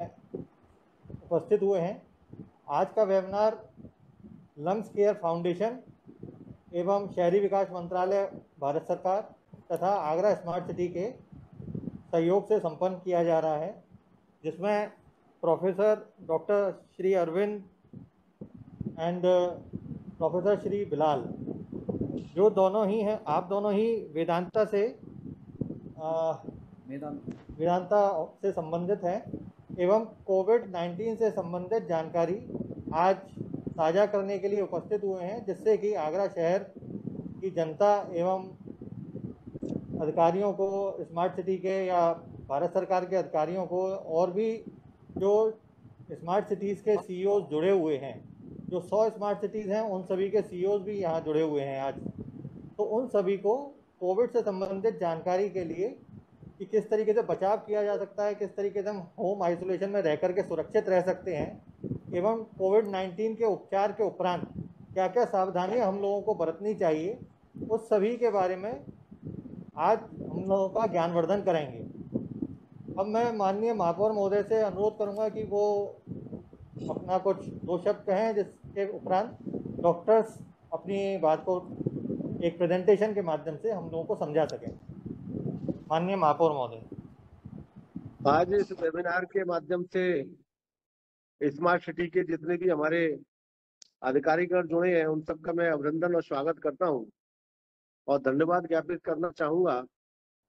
उपस्थित हुए हैं। आज का वेबिनार लंग्स केयर फाउंडेशन एवं शहरी विकास मंत्रालय भारत सरकार तथा आगरा स्मार्ट सिटी के सहयोग से संपन्न किया जा रहा है जिसमें professor doctor Shri Arvind and professor Shri Bilal जो दोनों ही हैं आप दोनों ही वेदांता से वेदांता से संबंधित हैं। एवं कोविड 19 से संबंधित जानकारी आज साझा करने के लिए उपस्थित हुए हैं, जिससे कि आगरा शहर की जनता एवं अधिकारियों को, स्मार्ट सिटी के या भारत सरकार के अधिकारियों को और भी जो स्मार्ट सिटीज़ के सी e जुड़े हुए हैं, जो 100 स्मार्ट सिटीज़ हैं, उन सभी के सी e भी यहाँ जुड़े हुए हैं आज। तो उन सभी को कोविड से संबंधित जानकारी के लिए कि किस तरीके से बचाव किया जा सकता है, किस तरीके से हम होम आइसोलेशन में रह करके सुरक्षित रह सकते हैं, एवं कोविड 19 के उपचार के उपरांत क्या क्या सावधानी हम लोगों को बरतनी चाहिए, उस सभी के बारे में आज हम लोगों का ज्ञानवर्धन करेंगे। अब मैं माननीय महापौर महोदय से अनुरोध करूँगा कि वो अपना कुछ दो शब्द कहें, जिसके उपरांत डॉक्टर्स अपनी बात को एक प्रेजेंटेशन के माध्यम से हम लोगों को समझा सकें। माननीय महापौर महोदय। आज इस वेबिनार के माध्यम से स्मार्ट सिटी के जितने भी हमारे अधिकारीगण जुड़े हैं उन सबका मैं अभिनंदन और स्वागत करता हूँ। और धन्यवाद ज्ञापित करना चाहूँगा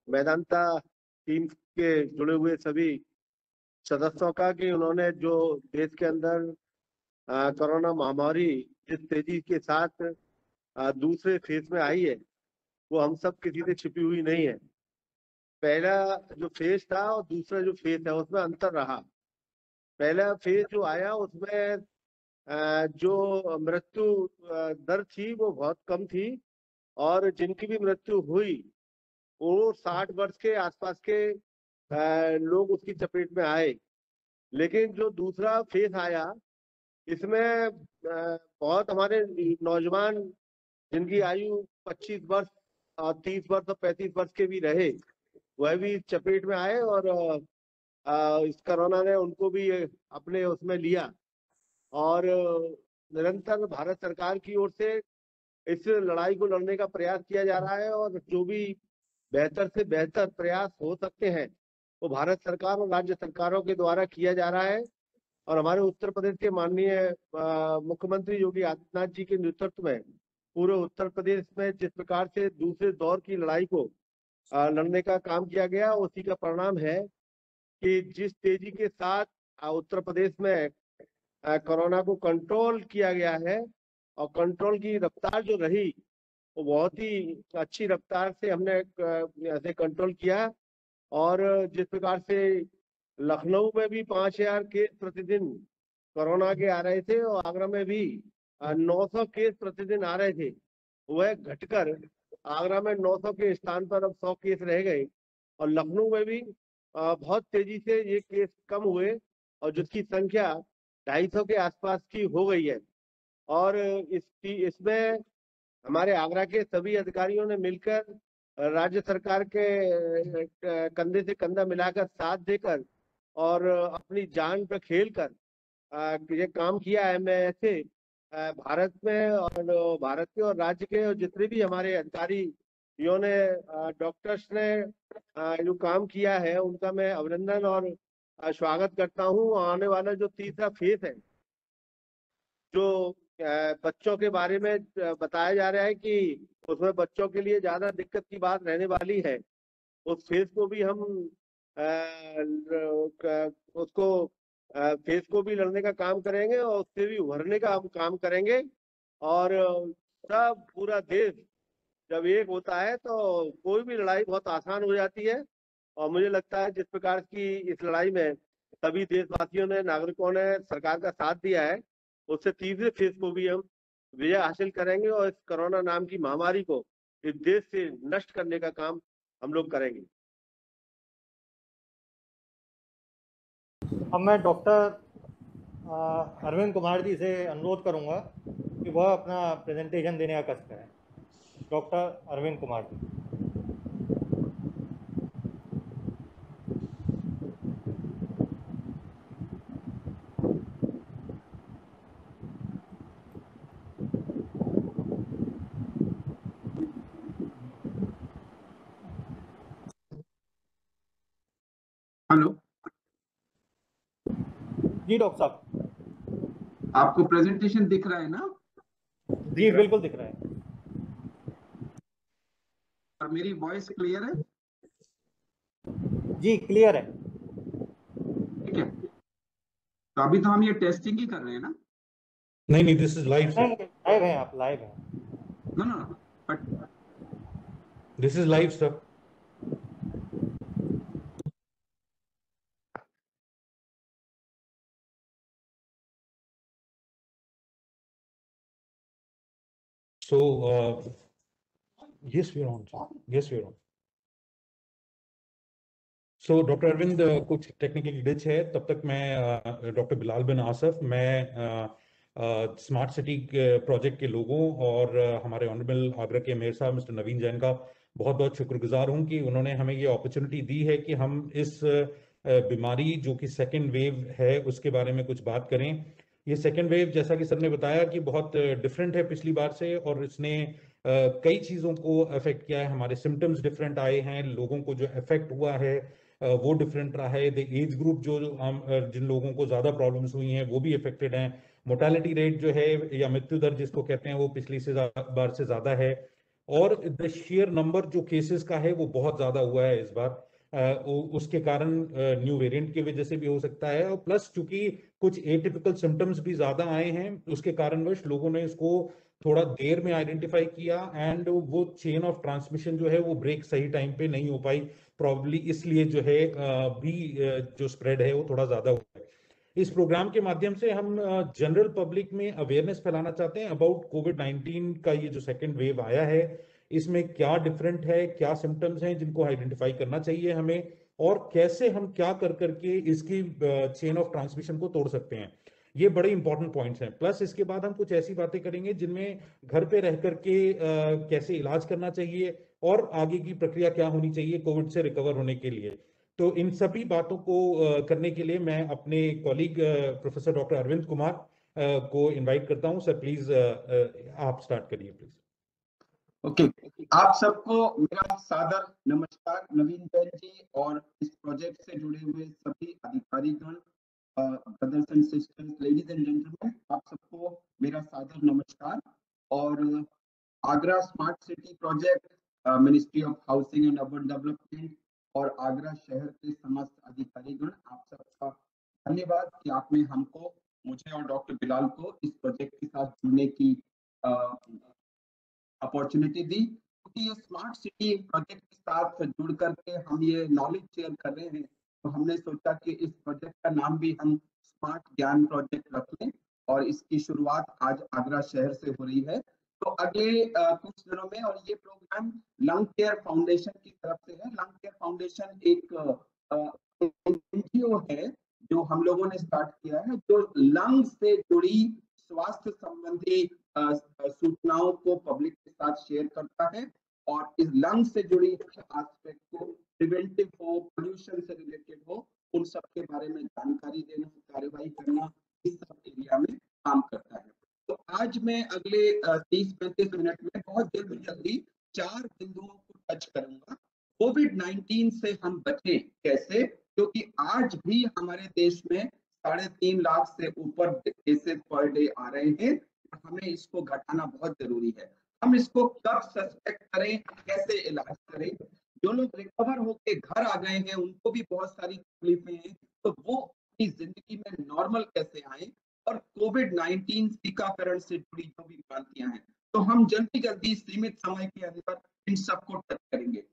मैदानता टीम के जुड़े हुए सभी सदस्यों का कि उन्होंने जो देश के अंदर कोरोना महामारी जिस तेज़ी के साथ आ, दूसरे फ़ेज़ में आई है वो हम सब किसी से छिपी हुई नहीं है। पहला जो फ़ेज़ था और दूसरा जो फ़ेज़ है उसमें अंतर रहा। पहला फ़ेज़ जो आया, उसमें जो मृत्यु दर थी, वो बहुत कम थी और जिनकी भी मृत्यु हुई, वो साठ वर्ष के आसपास के लोग उसकी चपेट में आए। लेकिन जो दूसरा फ़ेज़ आया, इसमें बहुत हमारे नौजवान, जिनकी आयु 25 वर्ष और 30 वर्ष और 35 वर्ष के भी रहे वह भी चपेट में आए और आ, इस कोरोना ने उनको भी अपने उसमें लिया। और निरंतर भारत सरकार की ओर से इस लड़ाई को लड़ने का प्रयास किया जा रहा है और जो भी बेहतर से बेहतर प्रयास हो सकते हैं वो तो भारत सरकार और राज्य सरकारों के द्वारा किया जा रहा है। और हमारे उत्तर प्रदेश के माननीय मुख्यमंत्री योगी आदित्यनाथ जी के नेतृत्व में पूरे उत्तर प्रदेश में जिस प्रकार से दूसरे दौर की लड़ाई को लड़ने का काम किया गया, उसी का परिणाम है कि जिस तेज़ी के साथ उत्तर प्रदेश में कोरोना को कंट्रोल किया गया है, और कंट्रोल की रफ्तार जो रही, वो बहुत ही अच्छी रफ्तार से हमने ऐसे कंट्रोल किया। और जिस प्रकार से लखनऊ में भी पाँच हज़ार केस प्रतिदिन कोरोना के आ रहे थे, और आगरा में भी 900 केस प्रतिदिन आ रहे थे, वह घटकर आगरा में 900 के स्थान पर अब 100 केस रह गए और लखनऊ में भी बहुत तेज़ी से ये केस कम हुए और जिसकी संख्या 250 के आसपास की हो गई है। और इस इसमें हमारे आगरा के सभी अधिकारियों ने मिलकर राज्य सरकार के कंधे से कंधा मिलाकर साथ देकर और अपनी जान पर खेल कर ये काम किया है मैं ऐसे भारत में और भारत के और राज्य के और जितने भी हमारे अधिकारी ने डॉक्टर्स ने जो काम किया है, उनका मैं अभिनंदन और स्वागत करता हूँ। आने वाला जो तीसरा फ़ेज़ है, जो बच्चों के बारे में बताया जा रहा है कि उसमें बच्चों के लिए ज़्यादा दिक्कत की बात रहने वाली है। उस फ़ेज़ को भी हम उसको फेस को भी लड़ने का काम करेंगे और उससे भी उभरने का हम काम करेंगे। और, सब पूरा देश जब एक होता है तो कोई भी लड़ाई बहुत आसान हो जाती है। और मुझे लगता है जिस प्रकार की इस लड़ाई में सभी देशवासियों ने, नागरिकों ने सरकार का साथ दिया है, उससे तीसरे फ़ेज़ को भी हम विजय हासिल करेंगे और इस कोरोना नाम की महामारी को इस देश से नष्ट करने का काम हम लोग करेंगे। अब मैं डॉक्टर अरविंद कुमार जी से अनुरोध करूँगा कि वह अपना प्रेजेंटेशन देने का कष्ट करें। डॉक्टर अरविंद कुमार जी। जी डॉक्टर साहब। आपको प्रेजेंटेशन दिख रहा है ना? जी बिल्कुल दिख रहा है। और मेरी वॉइस क्लियर है? जी क्लियर है। ठीक है। तो अभी तो हम ये टेस्टिंग ही कर रहे हैं ना? नहीं नहीं this is live sir live है आप लाइव है। No no but this is live sir So, uh, yes, we're on. Yes, we're on. So doctor Arvind कुछ टेक्निकल ग्लिच है तब तक मैं डॉक्टर बिलाल बिन आसफ मैं स्मार्ट सिटी प्रोजेक्ट के लोगों और uh, हमारे ऑनरेबल आगरा के मेयर साहब मिस्टर नवीन जैन का बहुत बहुत शुक्रगुजार हूँ कि उन्होंने हमें ये अपॉर्चुनिटी दी है कि हम इस uh, बीमारी जो कि सेकेंड वेव है उसके बारे में कुछ बात करें ये सेकेंड वेव जैसा कि सर ने बताया कि बहुत डिफरेंट है पिछली बार से और इसने कई चीज़ों को अफेक्ट किया है। हमारे सिम्टम्स डिफरेंट आए हैं, लोगों को जो अफेक्ट हुआ है वो डिफरेंट रहा है। द एज ग्रुप जो जिन लोगों को ज़्यादा प्रॉब्लम्स हुई हैं, वो भी अफेक्टेड हैं। मोर्टेलिटी रेट जो है या मृत्यु दर जिसको कहते हैं, वो पिछली से बार से ज़्यादा है। और द शेयर नंबर जो केसेस का है, वो बहुत ज़्यादा हुआ है इस बार। उसके कारण न्यू वेरिएंट की वजह से भी हो सकता है। और प्लस चूँकि कुछ एटिपिकल सिम्टम्स भी ज़्यादा आए हैं, उसके कारणवश लोगों ने इसको थोड़ा देर में आइडेंटिफाई किया एंड वो चेन ऑफ़ ट्रांसमिशन जो है वो ब्रेक सही टाइम पे नहीं हो पाई। प्रॉब्ली इसलिए जो है भी जो स्प्रेड है वो थोड़ा ज़्यादा हुआ है इस प्रोग्राम के माध्यम से हम जनरल पब्लिक में अवेयरनेस फैलाना चाहते हैं। अबाउट कोविड 19 का ये जो सेकेंड वेव आया है इसमें क्या डिफरेंट है, क्या सिम्टम्स हैं जिनको आइडेंटिफाई करना चाहिए हमें और कैसे हम क्या कर करके इसकी चेन ऑफ़ ट्रांसमिशन को तोड़ सकते हैं। ये बड़े इंपॉर्टेंट पॉइंट्स हैं। प्लस इसके बाद हम कुछ ऐसी बातें करेंगे जिनमें घर पे रह करके कैसे इलाज करना चाहिए और आगे की प्रक्रिया क्या होनी चाहिए कोविड से रिकवर होने के लिए। तो इन सभी बातों को करने के लिए मैं अपने colleague professor doctor Arvind Kumar को इनवाइट करता हूँ। सर प्लीज़ आप स्टार्ट करिए प्लीज़ ओके okay. आप सबको मेरा सादर नमस्कार, नवीन जैन जी और इस प्रोजेक्ट से जुड़े हुए सभी अधिकारीगण brothers and sisters, ladies and gentleman, आप सबको मेरा सादर नमस्कार और Agra smart city project ministry of housing and urban development और आगरा शहर के समस्त अधिकारीगण, आप सबका धन्यवाद कि आपने हमको, मुझे और डॉक्टर बिलाल को इस प्रोजेक्ट के साथ जुड़ने की अपॉर्चुनिटी दी, क्योंकि ये स्मार्ट सिटी प्रोजेक्ट के साथ जुड़ करके हम ये नॉलेज शेयर कर रहे हैं तो हमने सोचा कि इस प्रोजेक्ट का नाम भी हम स्मार्ट ज्ञान प्रोजेक्ट रख लें और इसकी शुरुआत आज आगरा शहर से हो रही है। तो अगले कुछ दिनों में, और ये प्रोग्राम लंग केयर फाउंडेशन की तरफ़ से है। लंग केयर फाउंडेशन एक एनजीओ है जो हम लोगों ने स्टार्ट किया है, जो लंग से जुड़ी स्वास्थ्य संबंधी सूचनाओं को पब्लिक के साथ शेयर करता है और इस लंग से जुड़ी एस्पेक्ट को प्रिवेंटिव हो पोल्यूशन से रिलेटेड हो, उन सब के बारे में जानकारी देना, कार्यवाही करना इस सब एरिया में काम करता है। तो आज मैं अगले तीस पैंतीस मिनट में बहुत जल्दी जल्दी चार बिंदुओं को टच करूँगा। कोविड 19 से हम बचे कैसे? क्योंकि आज भी हमारे देश में साढ़े तीन लाख से ऊपर केसेस पर डे आ रहे हैं। हमें इसको घटाना बहुत ज़रूरी है। हम इसको कब सस्पेक्ट करें, कैसे इलाज करें? जो लोग रिकवर होके घर आ गए हैं, उनको भी बहुत सारी तकलीफें हैं। तो वो अपनी ज़िंदगी में नॉर्मल कैसे आए? और कोविड 19 टीकाकरण से जुड़ी जो भी क्रांतियाँ हैं तो हम जल्दी जल्दी सीमित समय के अंदर इन सबको टच करेंगे।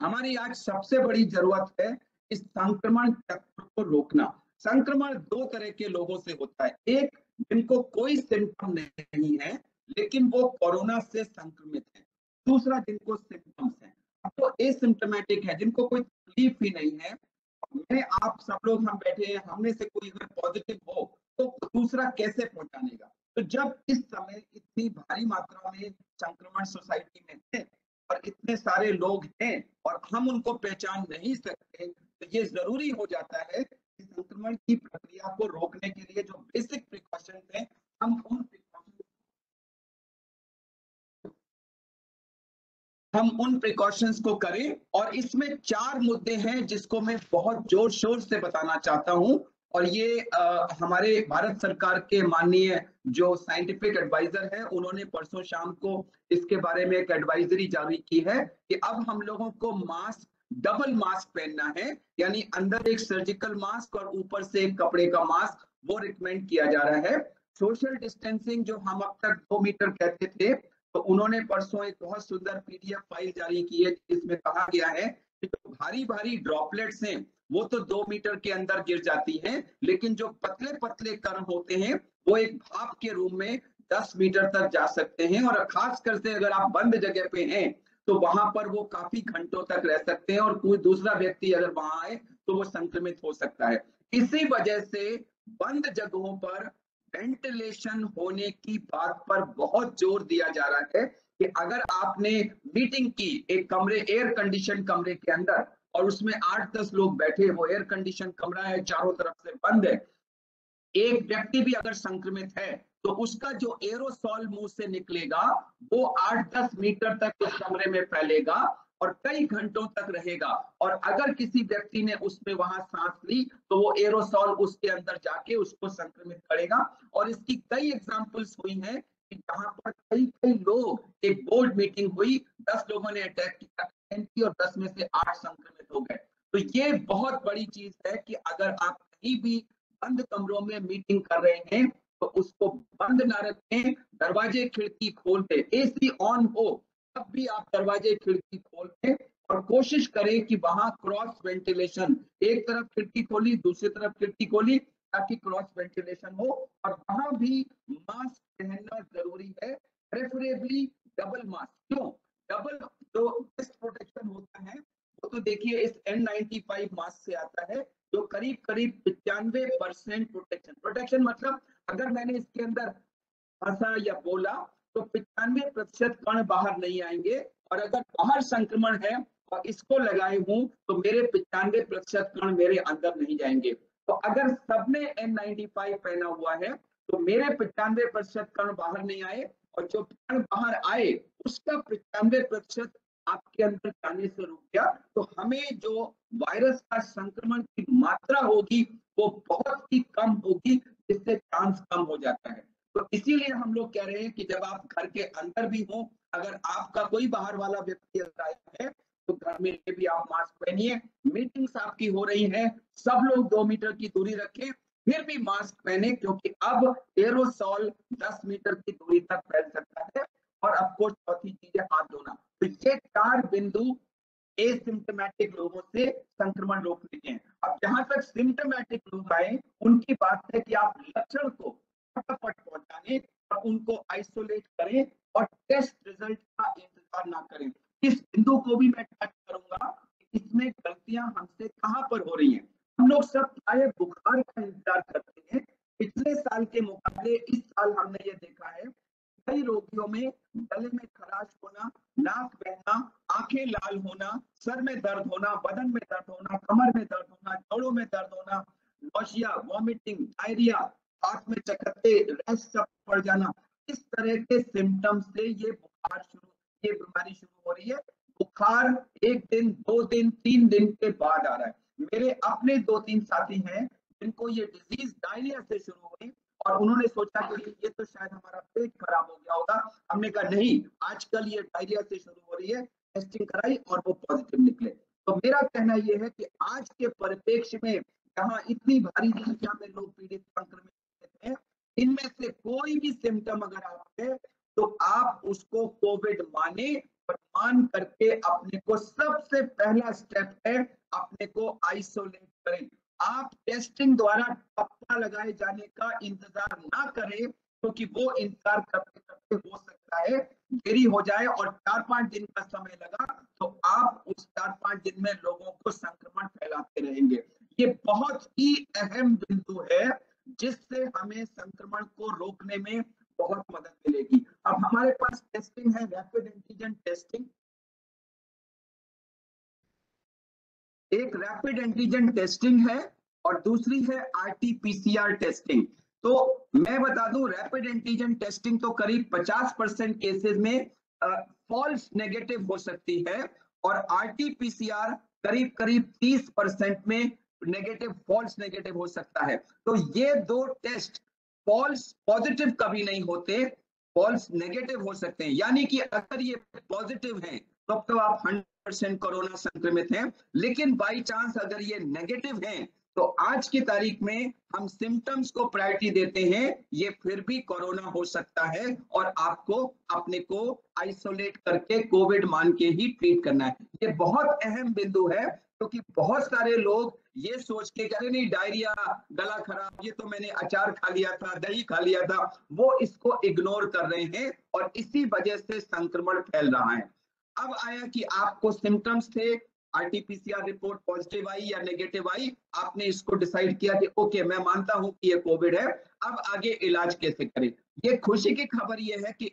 हमारी आज सबसे बड़ी ज़रूरत है इस संक्रमण चक्र को रोकना। संक्रमण दो तरह के लोगों से होता है। एक, जिनको कोई सिम्टम नहीं है, लेकिन वो कोरोना से संक्रमित है। दूसरा, जिनको सिम्टम्स है। तो एसिम्टोमेटिक है, जिनको कोई तकलीफ़ ही नहीं है। मैं आप सब लोग हम बैठे हैं हमने से कोई अगर पॉजिटिव हो तो दूसरा कैसे पहुंचानेगा? तो जब इस समय इतनी भारी मात्रा में संक्रमण सोसाइटी में है और इतने सारे लोग हैं और हम उनको पहचान नहीं सकते तो ये ज़रूरी हो जाता है संक्रमण की प्रक्रिया को रोकने के लिए जो बेसिक प्रिकॉशन है हम उन हम उन प्रिकॉशंस को करें और इसमें चार मुद्दे हैं जिसको मैं बहुत ज़ोर शोर से बताना चाहता हूँ। और ये आ, हमारे भारत सरकार के माननीय जो साइंटिफिक एडवाइजर है उन्होंने परसों शाम को इसके बारे में एक एडवाइजरी जारी की है कि अब हम लोगों को मास्क डबल मास्क पहनना है, यानी अंदर एक सर्जिकल मास्क और ऊपर से एक कपड़े का मास्क वो रिकमेंड किया जा रहा है। सोशल डिस्टेंसिंग जो हम अब तक दो मीटर कहते थे तो उन्होंने परसों एक बहुत सुंदर पीडीएफ फ़ाइल जारी की है, जिसमें कहा गया है कि जो भारी भारी ड्रॉपलेट्स हैं, वो तो दो मीटर के अंदर गिर जाती हैं, लेकिन जो पतले पतले कण होते हैं, वो एक भाप के रूम में दस मीटर तक जा सकते हैं। और खास कर से अगर आप बंद जगह पे हैं तो वहाँ पर वो काफ़ी घंटों तक रह सकते हैं और कोई दूसरा व्यक्ति अगर वहाँ आए तो वो संक्रमित हो सकता है। इसी वजह से बंद जगहों पर वेंटिलेशन होने की बात पर बहुत ज़ोर दिया जा रहा है कि अगर आपने मीटिंग की एक कमरे एयर कंडीशन कमरे के अंदर और उसमें आठ दस लोग बैठे वो एयर कंडीशन कमरा है, चारों तरफ़ से बंद है, एक व्यक्ति भी अगर संक्रमित है तो उसका जो एरोसॉल मुँह से निकलेगा, वो आठ दस मीटर तक उस कमरे में फैलेगा और कई घंटों तक रहेगा। और अगर किसी व्यक्ति ने उसमें वहाँ सांस ली तो वो एरोसॉल उसके अंदर जाके उसको संक्रमित करेगा। और इसकी कई एग्जांपल्स हुई हैं कि जहाँ पर कई कई लोग, एक बोर्ड मीटिंग हुई, दस लोगों ने अटैक किया और दस में से आठ संक्रमित हो गए। तो ये बहुत बड़ी चीज़ है कि अगर आप कहीं भी बंद कमरों में मीटिंग कर रहे हैं तो उसको बंद ना रखें, दरवाजे खिड़की खोल दे एसी ऑन हो, तब भी आप दरवाजे खिड़की खोल दें और कोशिश करें कि वहाँ क्रॉस वेंटिलेशन, एक तरफ़ खिड़की खोली, दूसरी तरफ़ खिड़की खोली, ताकि क्रॉस वेंटिलेशन हो। और वहाँ भी मास्क पहनना ज़रूरी है, प्रेफरेबली डबल मास्क। क्यों? डबल जो बेस्ट प्रोटेक्शन होता है, वो तो देखिए इस N95 मास्क से आता है, जो करीब करीब पिचानवे परसेंट प्रोटेक्शन। प्रोटेक्शन मतलब अगर मैंने इसके अंदर हंसा या बोला तो पिचानवे प्रतिशत कण बाहर नहीं आएँगे। और अगर बाहर संक्रमण है और इसको लगाए हूँ तो मेरे पिचानवे प्रतिशत कण मेरे अंदर नहीं जाएँगे। तो अगर सबने N95 पहना हुआ है तो मेरे पिचानवे प्रतिशत कण बाहर नहीं आए। और जो कण बाहर आए, उसका पिचानवे प्रतिशत आपके अंदर जाने से रुक गया। तो हमें जो वायरस का संक्रमण की मात्रा होगी, वो बहुत ही कम होगी। जिससे चांस कम हो जाता है। तो इसीलिए हम लोग कह रहे हैं कि जब आप घर के अंदर भी हो, अगर आपका कोई बाहर वाला व्यक्ति है तो घर में भी आप मास्क पहनिए। मीटिंग्स आपकी हो रही है, सब लोग दो मीटर की दूरी रखें, फिर भी मास्क पहने, क्योंकि अब एरोसॉल 10 मीटर की दूरी तक फैल सकता है और आपको चौथी चीज़ है हाथ धोना। तो ये चार बिंदु एसिम्टोमेटिक लोगों से संक्रमण रोकने के हैं अब जहाँ तक सिम्टोमेटिक लोग आए, उनकी बात है कि आप लक्षण को फटाफट पहुँचाने और उनको आइसोलेट करें और टेस्ट रिज़ल्ट का इंतज़ार ना करें। इस बिंदु को भी मैं टच करूँगा इसमें गलतियाँ हमसे कहाँ पर हो रही हैं। हम लोग सब चाहे बुखार का इंतज़ार करते हैं। पिछले साल के मुकाबले इस साल हमने ये देखा है, कई रोगियों में गले में खराश होना, नाक बहना आँखें लाल होना, सर में दर्द होना, बदन में दर्द होना, कमर में दर्द होना, जोड़ों में दर्द होना नौशिया वॉमिटिंग डायरिया हाथ में चकत्ते रैश पड़ जाना, इस तरह के सिम्टम्स से ये बुखार शुरू, ये बीमारी शुरू हो रही है। बुखार एक दिन, दो दिन, तीन दिन के बाद आ रहा है। मेरे अपने दो तीन साथी हैं, जिनको ये डिज़ीज़ डायरिया से शुरू हुई, और उन्होंने सोचा कि ये तो शायद हमारा पेट खराब हो गया होगा। हमने कहा, नहीं, आजकल ये डायरिया से शुरू हो रही है टेस्टिंग कराई और वो पॉजिटिव निकले। तो मेरा कहना ये है कि आज के परिप्रेक्ष्य में जहाँ इतनी भारी संख्या में लोग पीड़ित संक्रमित हैं। इनमें से कोई भी सिम्टम अगर आप तो आप उसको कोविड माने मान करके अपने को सबसे पहला स्टेप है अपने को आइसोलेट करें। आप टेस्टिंग द्वारा पता लगाए जाने का इंतज़ार ना करें। क्योंकि वो इंतज़ार करते करते हो सकता है, देरी हो जाए और चार पाँच दिन का समय लगा तो आप उस चार पाँच दिन में लोगों को संक्रमण फैलाते रहेंगे। ये बहुत ही अहम बिंदु है, जिससे हमें संक्रमण को रोकने में बहुत मदद मिलेगी। अब हमारे पास टेस्टिंग है रैपिड एंटीजन टेस्टिंग एक रैपिड एंटीजन टेस्टिंग है और दूसरी है आरटीपीसीआर टेस्टिंग तो मैं बता दूँ रैपिड एंटीजन टेस्टिंग तो करीब 50 परसेंट केसेज में फॉल्स नेगेटिव हो सकती है और आरटीपीसीआर करीब करीब 30 परसेंट में नेगेटिव फॉल्स नेगेटिव हो सकता है। तो ये दो टेस्ट फॉल्स पॉजिटिव कभी नहीं होते फॉल्स नेगेटिव हो सकते हैं। यानी कि अगर ये पॉजिटिव हैं तो तो आप हंड्रेड परसेंट कोरोना संक्रमित हैं। लेकिन बाई चांस अगर ये नेगेटिव हैं तो आज की तारीख में हम सिम्टम्स को प्रायोरिटी देते हैं, ये फिर भी कोरोना हो सकता है और आपको अपने को आइसोलेट करके कोविड मान के ही ट्रीट करना है। ये बहुत अहम बिंदु है, क्योंकि तो बहुत सारे लोग ये सोच के कह नहीं डायरिया गला खराब, ये तो मैंने अचार खा लिया था, दही खा लिया था। वो इसको इग्नोर कर रहे हैं और इसी वजह से संक्रमण फैल रहा है। अब आया कि आपको सिम्टम्स थे आरटीपीसीआर रिपोर्ट पॉजिटिव आई या नेगेटिव आई? आपने इसको डिसाइड किया कि ओके, मैं मानता हूँ कि ये कोविड है, अब आगे इलाज कैसे करें? ये खुशी की खबर ये है कि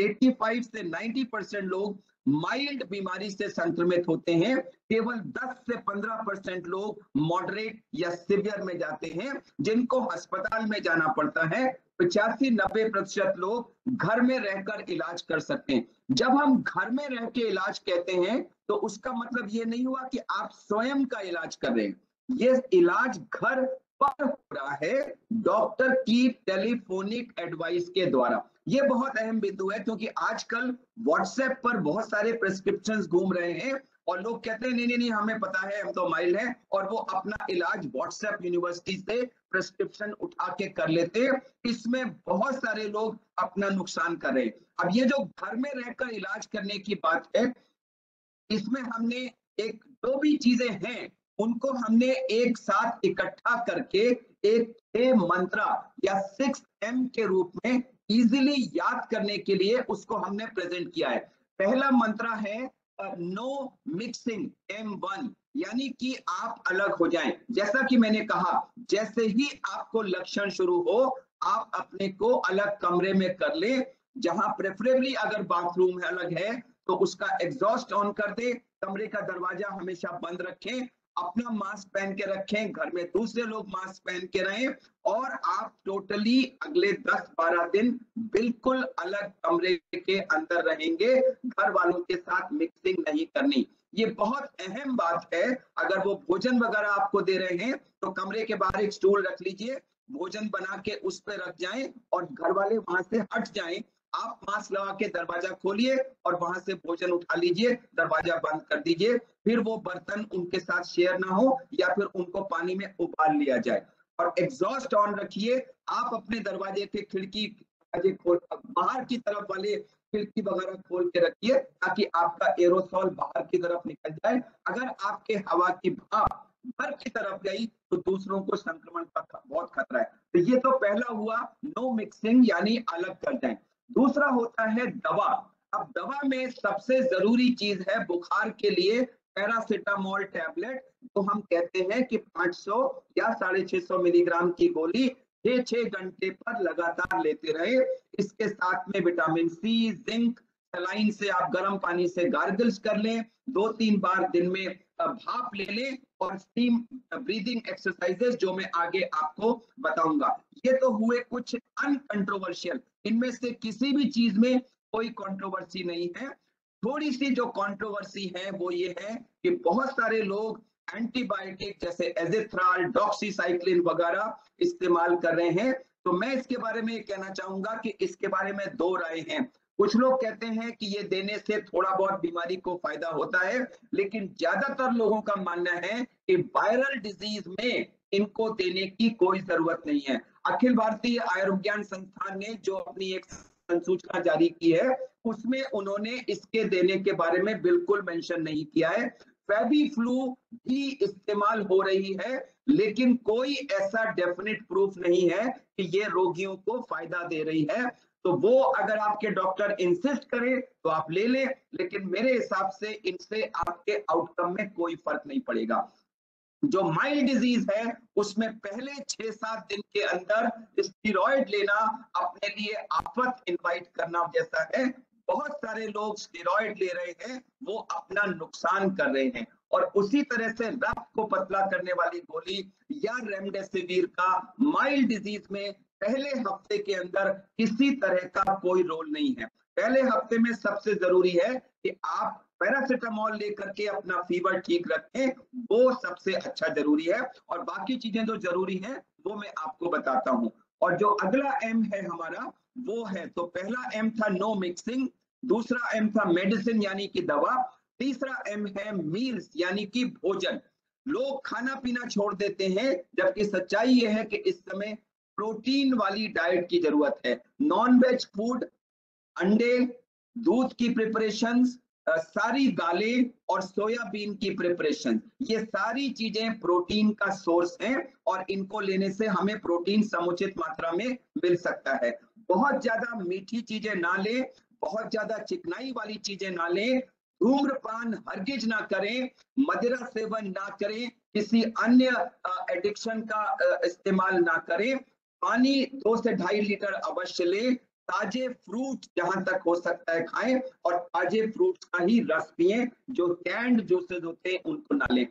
85 से 90 परसेंट लोग माइल्ड बीमारी से संक्रमित होते हैं। केवल 10 से 15 परसेंट लोग मॉडरेट या सिवियर में जाते हैं, जिनको अस्पताल में जाना पड़ता है। पचासी नब्बे प्रतिशत लोग घर में रहकर इलाज कर सकते हैं। जब हम घर में रह के इलाज कहते हैं तो उसका मतलब ये नहीं हुआ कि आप स्वयं का इलाज कर रहे हैं। ये इलाज घर पर हो रहा है, डॉक्टर की टेलीफोनिक एडवाइस के द्वारा। ये बहुत अहम बिंदु है, क्योंकि आजकल व्हाट्सएप पर बहुत सारे प्रेस्क्रिप्शन घूम रहे हैं और लोग कहते हैं, नहीं नहीं नहीं, हमें पता है, हम तो माइल्ड है। और वो अपना इलाज व्हाट्सएप यूनिवर्सिटी से प्रिस्क्रिप्शन उठा के कर लेते इसमें बहुत सारे लोग अपना नुकसान कर रहे अब ये जो घर में रहकर इलाज करने की बात है, इसमें हमने एक दो भी चीज़ें हैं, उनको हमने एक साथ इकट्ठा करके एक मंत्रा या सिक्स एम के रूप में इजीली याद करने के लिए उसको हमने प्रेजेंट किया है। पहला मंत्रा है नो मिक्सिंग एम वन यानी कि आप अलग हो जाएँ। जैसा कि मैंने कहा, जैसे ही आपको लक्षण शुरू हो, आप अपने को अलग कमरे में कर ले, जहाँ प्रेफरेबली अगर बाथरूम अलग है तो उसका एग्जॉस्ट ऑन कर दे, कमरे का दरवाज़ा हमेशा बंद रखें अपना मास्क पहन के रखें, घर में दूसरे लोग मास्क पहन के रहें और आप टोटली अगले 10-12 दिन बिल्कुल अलग कमरे के अंदर रहेंगे, घर वालों के साथ मिक्सिंग नहीं करनी। ये बहुत अहम बात है। अगर वो भोजन वगैरह आपको दे रहे हैं तो कमरे के बाहर एक स्टूल रख लीजिए, भोजन बना के उस पर रख जाएँ और घर वाले वहाँ से हट जाएँ। आप मास्क लगा के दरवाज़ा खोलिए और वहाँ से भोजन उठा लीजिए, दरवाज़ा बंद कर दीजिए, फिर वो बर्तन उनके साथ शेयर ना हो या फिर उनको पानी में उबाल लिया जाए। और एग्जॉस्ट ऑन रखिए। आप अपने दरवाजे के खिड़की बाहर की तरफ़ वाले खिड़की वगैरह खोल के रखिए ताकि आपका एरोसॉल बाहर की तरफ़ निकल जाए। अगर आपके हवा की भाप घर की तरफ़ गई तो दूसरों को संक्रमण का बहुत खतरा है। तो ये तो पहला हुआ नो मिक्सिंग यानी अलग कर जाए दूसरा होता है दवा। अब दवा में सबसे ज़रूरी चीज़ है बुखार के लिए पैरासिटामोल टैबलेट। तो हम कहते हैं कि 500 या साढ़े छह मिलीग्राम की गोली छह छह घंटे पर लगातार लेते रहे। इसके साथ में विटामिन सी, जिंक, सलाइन से आप गर्म पानी से गार्गल्स कर लें। दो तीन बार दिन में भाप ले लें और स्टीम ब्रीदिंग एक्सरसाइजेस जो मैं आगे आपको बताऊँगा। ये तो हुए कुछ अनकंट्रोवर्शियल इनमें से किसी भी चीज़ में कोई कंट्रोवर्सी नहीं है। थोड़ी सी जो कंट्रोवर्सी है, वो ये है कि बहुत सारे लोग एंटीबायोटिक जैसे एजिथ्राल डॉक्सीसाइक्लिन वगैरह इस्तेमाल कर रहे हैं। तो मैं इसके बारे में कहना चाहूँगा कि इसके बारे में दो राय हैं। कुछ लोग कहते हैं कि ये देने से थोड़ा बहुत बीमारी को फ़ायदा होता है, लेकिन ज़्यादातर लोगों का मानना है कि वायरल डिज़ीज़ में इनको देने की कोई ज़रूरत नहीं है। अखिल भारतीय आयुर्विज्ञान संस्थान ने जो अपनी एक संसूचना जारी की है, उसमें उन्होंने इसके देने के बारे में बिल्कुल मेंशन नहीं किया है। फेबी फ्लू भी इस्तेमाल हो रही है, लेकिन कोई ऐसा डेफिनेट प्रूफ नहीं है कि ये रोगियों को फ़ायदा दे रही है। तो वो अगर आपके डॉक्टर इंसिस्ट करें तो आप ले लें, लेकिन मेरे हिसाब से इनसे आपके आउटकम में कोई फ़र्क नहीं पड़ेगा। जो माइल्ड डिज़ीज़ है, उसमें पहले छह सात दिन के अंदर स्टीरोइड लेना अपने लिए आफत इनवाइट करना जैसा है। बहुत सारे लोग स्टीरोइड ले रहे हैं, वो अपना नुकसान कर रहे हैं। और उसी तरह से रक्त को पतला करने वाली गोली या रेमडेसिविर का माइल्ड डिज़ीज़ में पहले हफ़्ते के अंदर किसी तरह का कोई रोल नहीं है। पहले हफ़्ते में सबसे ज़रूरी है कि आप पैरासिटामोल लेकर के अपना फीवर ठीक रखें, वो सबसे अच्छा ज़रूरी है। और बाकी चीज़ें जो ज़रूरी है, वो मैं आपको बताता हूँ। और जो अगला एम है हमारा, वो है तो पहला एम था नो मिक्सिंग दूसरा एम था मेडिसिन यानी कि दवा, तीसरा एम है मील्स यानी कि भोजन। लोग खाना पीना छोड़ देते हैं, जबकि सच्चाई यह है कि इस समय प्रोटीन वाली डाइट की ज़रूरत है। नॉन वेज फ़ूड अंडे, दूध की प्रिपरेशन सारी दालें और सोयाबीन की प्रिपरेशन ये सारी चीज़ें प्रोटीन का सोर्स हैं और इनको लेने से हमें प्रोटीन समुचित मात्रा में मिल सकता है। बहुत ज़्यादा मीठी चीज़ें ना लें, बहुत ज़्यादा चिकनाई वाली चीज़ें ना लें, धूम्रपान हरगिज ना करें, मदिरा सेवन ना करें, किसी अन्य एडिक्शन का इस्तेमाल ना करें पानी दो से ढाई लीटर अवश्य ले। ताजे फ्रूट जहाँ तक हो सकता है खाएँ और ताजे फ्रूट का ही रस पिए। जो कैंड जूसेज होते हैं, उनको ना लें।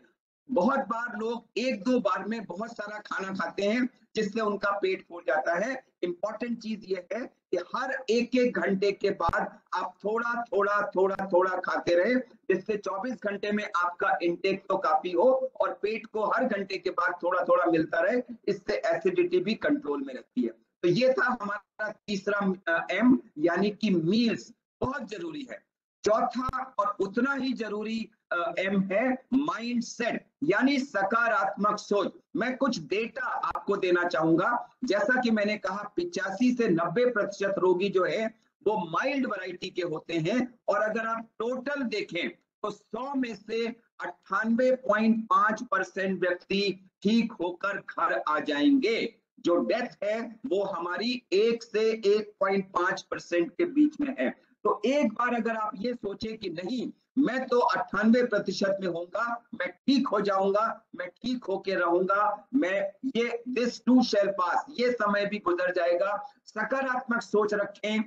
बहुत बार लोग एक दो बार में बहुत सारा खाना खाते हैं। जिससे उनका पेट फूल जाता है। इंपॉर्टेंट चीज़ ये है कि हर एक एक घंटे के बाद आप थोड़ा थोड़ा थोड़ा थोड़ा खाते रहे, जिससे 24 घंटे में आपका इंटेक तो काफ़ी हो और पेट को हर घंटे के बाद थोड़ा थोड़ा मिलता रहे, इससे एसिडिटी भी कंट्रोल में रहती है। तो ये था हमारा तीसरा एम यानी कि मील्स बहुत ज़रूरी है। चौथा और उतना ही ज़रूरी एम है माइंड सेट यानी सकारात्मक सोच। मैं कुछ डेटा आपको देना चाहूँगा। जैसा कि मैंने कहा, पिचासी से नब्बे प्रतिशत रोगी जो है, वो माइल्ड वैरायटी के होते हैं। और अगर आप टोटल देखें तो 100 में से अट्ठानवे परसेंट व्यक्ति ठीक होकर घर आ जाएँगे। जो डेथ है, वो हमारी एक से एक पॉइंट पाँच परसेंट के बीच में है। तो एक बार अगर आप ये सोचे कि नहीं मैं तो अट्ठानवे प्रतिशत में होऊँगा, मैं ठीक हो जाऊँगा, मैं ठीक होके रहूँगा, मैं ये दिस टू शेल पास ये समय भी गुजर जाएगा। सकारात्मक सोच रखें।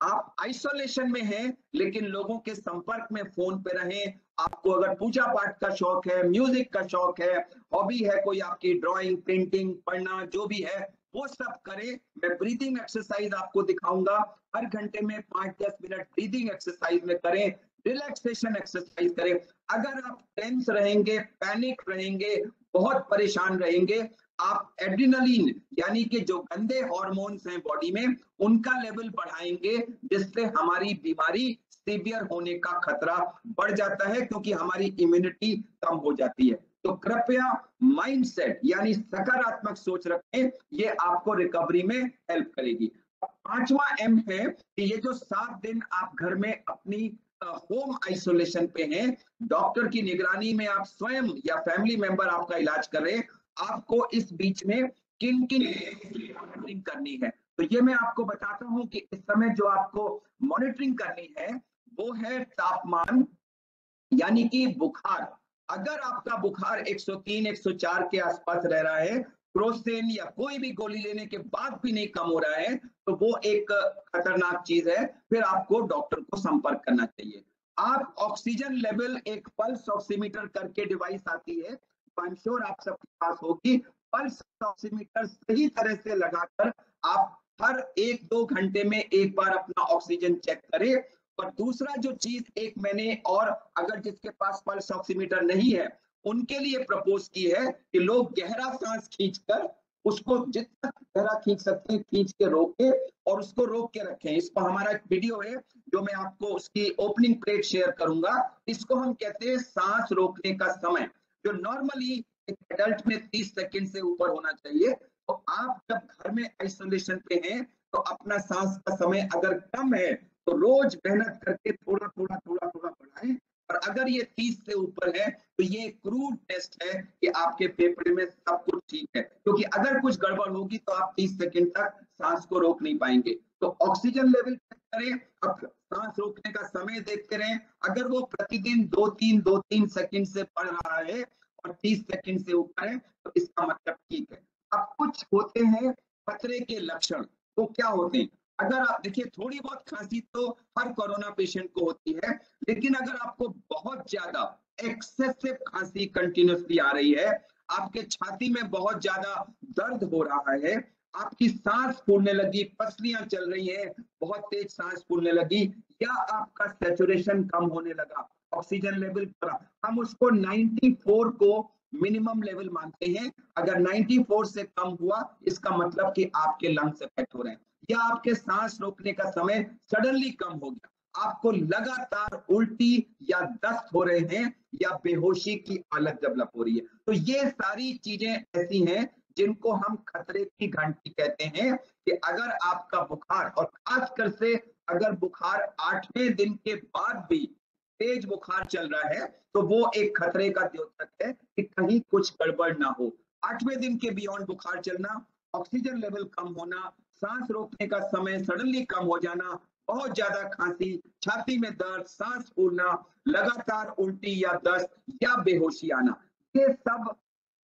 आप आइसोलेशन में हैं, लेकिन लोगों के संपर्क में फ़ोन पे रहें। आपको अगर पूजा पाठ का शौक है म्यूज़िक का शौक है हॉबी है, कोई आपकी ड्राइंग पेंटिंग पढ़ना, जो भी है, वो सब करें। मैं ब्रीदिंग एक्सरसाइज आपको दिखाऊँगा। हर घंटे में पाँच दस मिनट ब्रीदिंग एक्सरसाइज में करें। रिलैक्सेशन एक्सरसाइज करें। अगर आप टेंस रहेंगे पैनिक रहेंगे, बहुत परेशान रहेंगे, आप एड्रिनलिन यानी कि जो गंदे हॉर्मोन्स हैं बॉडी में, उनका लेवल बढ़ाएँगे, जिससे हमारी बीमारी सीवियर होने का खतरा बढ़ जाता है, क्योंकि हमारी इम्यूनिटी कम हो जाती है। तो कृपया माइंडसेट यानी सकारात्मक सोच रखें, ये आपको रिकवरी में हेल्प करेगी। पांचवा एम है कि ये जो सात दिन आप घर में अपनी होम आइसोलेशन पे हैं। डॉक्टर की निगरानी में आप स्वयं या फैमिली मेंबर आपका इलाज कर रहे हैं। आपको इस बीच में किन किन मॉनिटरिंग करनी है। तो ये मैं आपको बताता हूँ कि इस समय जो आपको मॉनिटरिंग करनी है, वो है तापमान, यानी कि बुखार। अगर आपका बुखार 103 104 के आसपास रह रहा है क्रोसिन या कोई भी गोली लेने के बाद भी नहीं कम हो रहा है तो वो एक खतरनाक चीज़ है। फिर आपको डॉक्टर को संपर्क करना चाहिए। आप ऑक्सीजन लेवल एक पल्स ऑक्सीमीटर करके डिवाइस आती है श्योर आप सबके पास होगी। पल्स ऑक्सीमीटर सही तरह से लगाकर आप हर एक दो घंटे में एक बार अपना ऑक्सीजन चेक करें। और दूसरा जो चीज़ एक मैंने और अगर जिसके पास पल्स ऑक्सीमीटर नहीं है उनके लिए प्रपोज की है कि लोग गहरा सांस खींचकर उसको जितना गहरा खींच सकते हैं, खींच के रोके और उसको रोक के रखें। इस पर हमारा एक वीडियो है जो मैं आपको उसकी ओपनिंग प्लेट शेयर करूँगा। इसको हम कहते हैं सांस रोकने का समय, जो नॉर्मली एक एडल्ट में 30 सेकंड से ऊपर होना चाहिए। तो आप जब घर में आइसोलेशन पे हैं तो अपना सांस का समय अगर कम है तो रोज मेहनत करके थोड़ा थोड़ा थोड़ा थोड़ा बढ़ाएँ। और अगर ये 30 से ऊपर है तो ये क्रूड टेस्ट है कि आपके फेफड़े में सब कुछ ठीक है। क्योंकि अगर कुछ गड़बड़ होगी तो आप 30 सेकंड तक सांस को रोक नहीं पाएँगे। तो ऑक्सीजन लेवल चेक करें, अब सांस रोकने का समय देखते रहें। अगर वो प्रतिदिन दो तीन दो तीन सेकंड से बढ़ रहा है और तीस सेकंड से ऊपर है तो इसका मतलब ठीक है। अब कुछ होते हैं खतरे के लक्षण वो तो क्या होते हैं? अगर आप देखिए, थोड़ी बहुत खांसी तो हर कोरोना पेशेंट को होती है, लेकिन अगर आपको बहुत ज़्यादा एक्सेसिव खांसी कंटिन्यूसली आ रही है, आपके छाती में बहुत ज़्यादा दर्द हो रहा है, आपकी सांस फूलने लगी पसलियाँ चल रही हैं, बहुत तेज सांस फूलने लगी, या आपका सेचुरेशन कम होने लगा ऑक्सीजन लेवल पर हम उसको 94 को मिनिमम लेवल मानते हैं। अगर 94 से कम हुआ, इसका मतलब कि आपके लंग्स इफ़ेक्ट हो रहे हैं। या आपके सांस रोकने का समय सडनली कम हो गया? आपको लगातार उल्टी या दस्त हो रहे हैं या बेहोशी की हालत डेवलप हो रही है? तो ये सारी चीज़ें ऐसी हैं जिनको हम खतरे की घंटी कहते हैं कि अगर आपका बुखार, और खासकर से अगर बुखार आठवें दिन के बाद भी तेज बुखार चल रहा है तो वो एक खतरे का द्योतक है कि कहीं कुछ गड़बड़ ना हो। आठवें दिन के बियॉन्ड बुखार चलना ऑक्सीजन लेवल कम होना सांस रोकने का समय सडनली कम हो जाना, बहुत ज़्यादा खांसी, छाती में दर्द, सांस फूलना, लगातार उल्टी या दस्त या बेहोशी आना, ये सब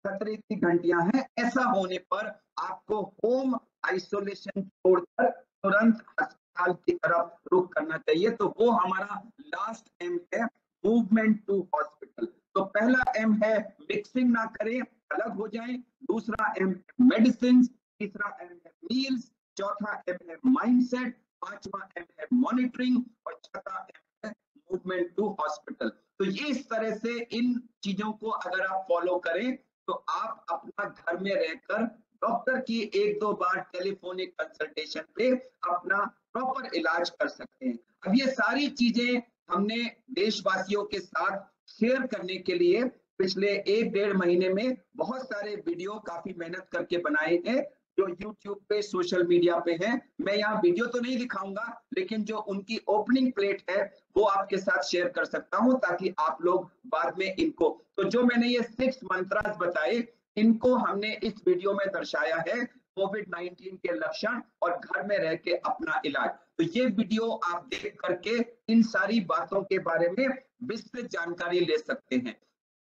खतरे की घंटियाँ हैं। ऐसा होने पर आपको होम आइसोलेशन छोड़कर तुरंत अस्पताल की तरफ़ रुख करना चाहिए। तो वो हमारा लास्ट एम है मूवमेंट टू हॉस्पिटल तो पहला एम है मिक्सिंग ना करें, अलग हो जाएँ। दूसरा एम मेडिसिन तीसरा एम है मील्स चौथा एम है माइंडसेट पांचवा एम है मॉनिटरिंग और छठा एम है मूवमेंट टू हॉस्पिटल तो ये इस तरह से इन चीज़ों को अगर आप फॉलो करें तो आप अपना घर में रहकर डॉक्टर की एक दो बार टेलीफोनिक कंसल्टेशन पे अपना प्रॉपर इलाज कर सकते हैं। अब ये सारी चीज़ें हमने देशवासियों के साथ शेयर करने के लिए पिछले एक डेढ़ महीने में बहुत सारे वीडियो काफ़ी मेहनत करके बनाए हैं जो YouTube पे सोशल मीडिया पे हैं, मैं यहाँ वीडियो तो नहीं दिखाऊँगा, लेकिन जो उनकी ओपनिंग प्लेट है, वो आपके साथ शेयर कर सकता हूँ ताकि आप लोग बाद में इनको। तो जो मैंने ये सिक्स मंत्रास बताए, इनको हमने इस वीडियो में दर्शाया है कोविड 19 के लक्षण और घर में रह के अपना इलाज। तो ये वीडियो आप देख करके इन सारी बातों के बारे में विस्तृत जानकारी ले सकते हैं।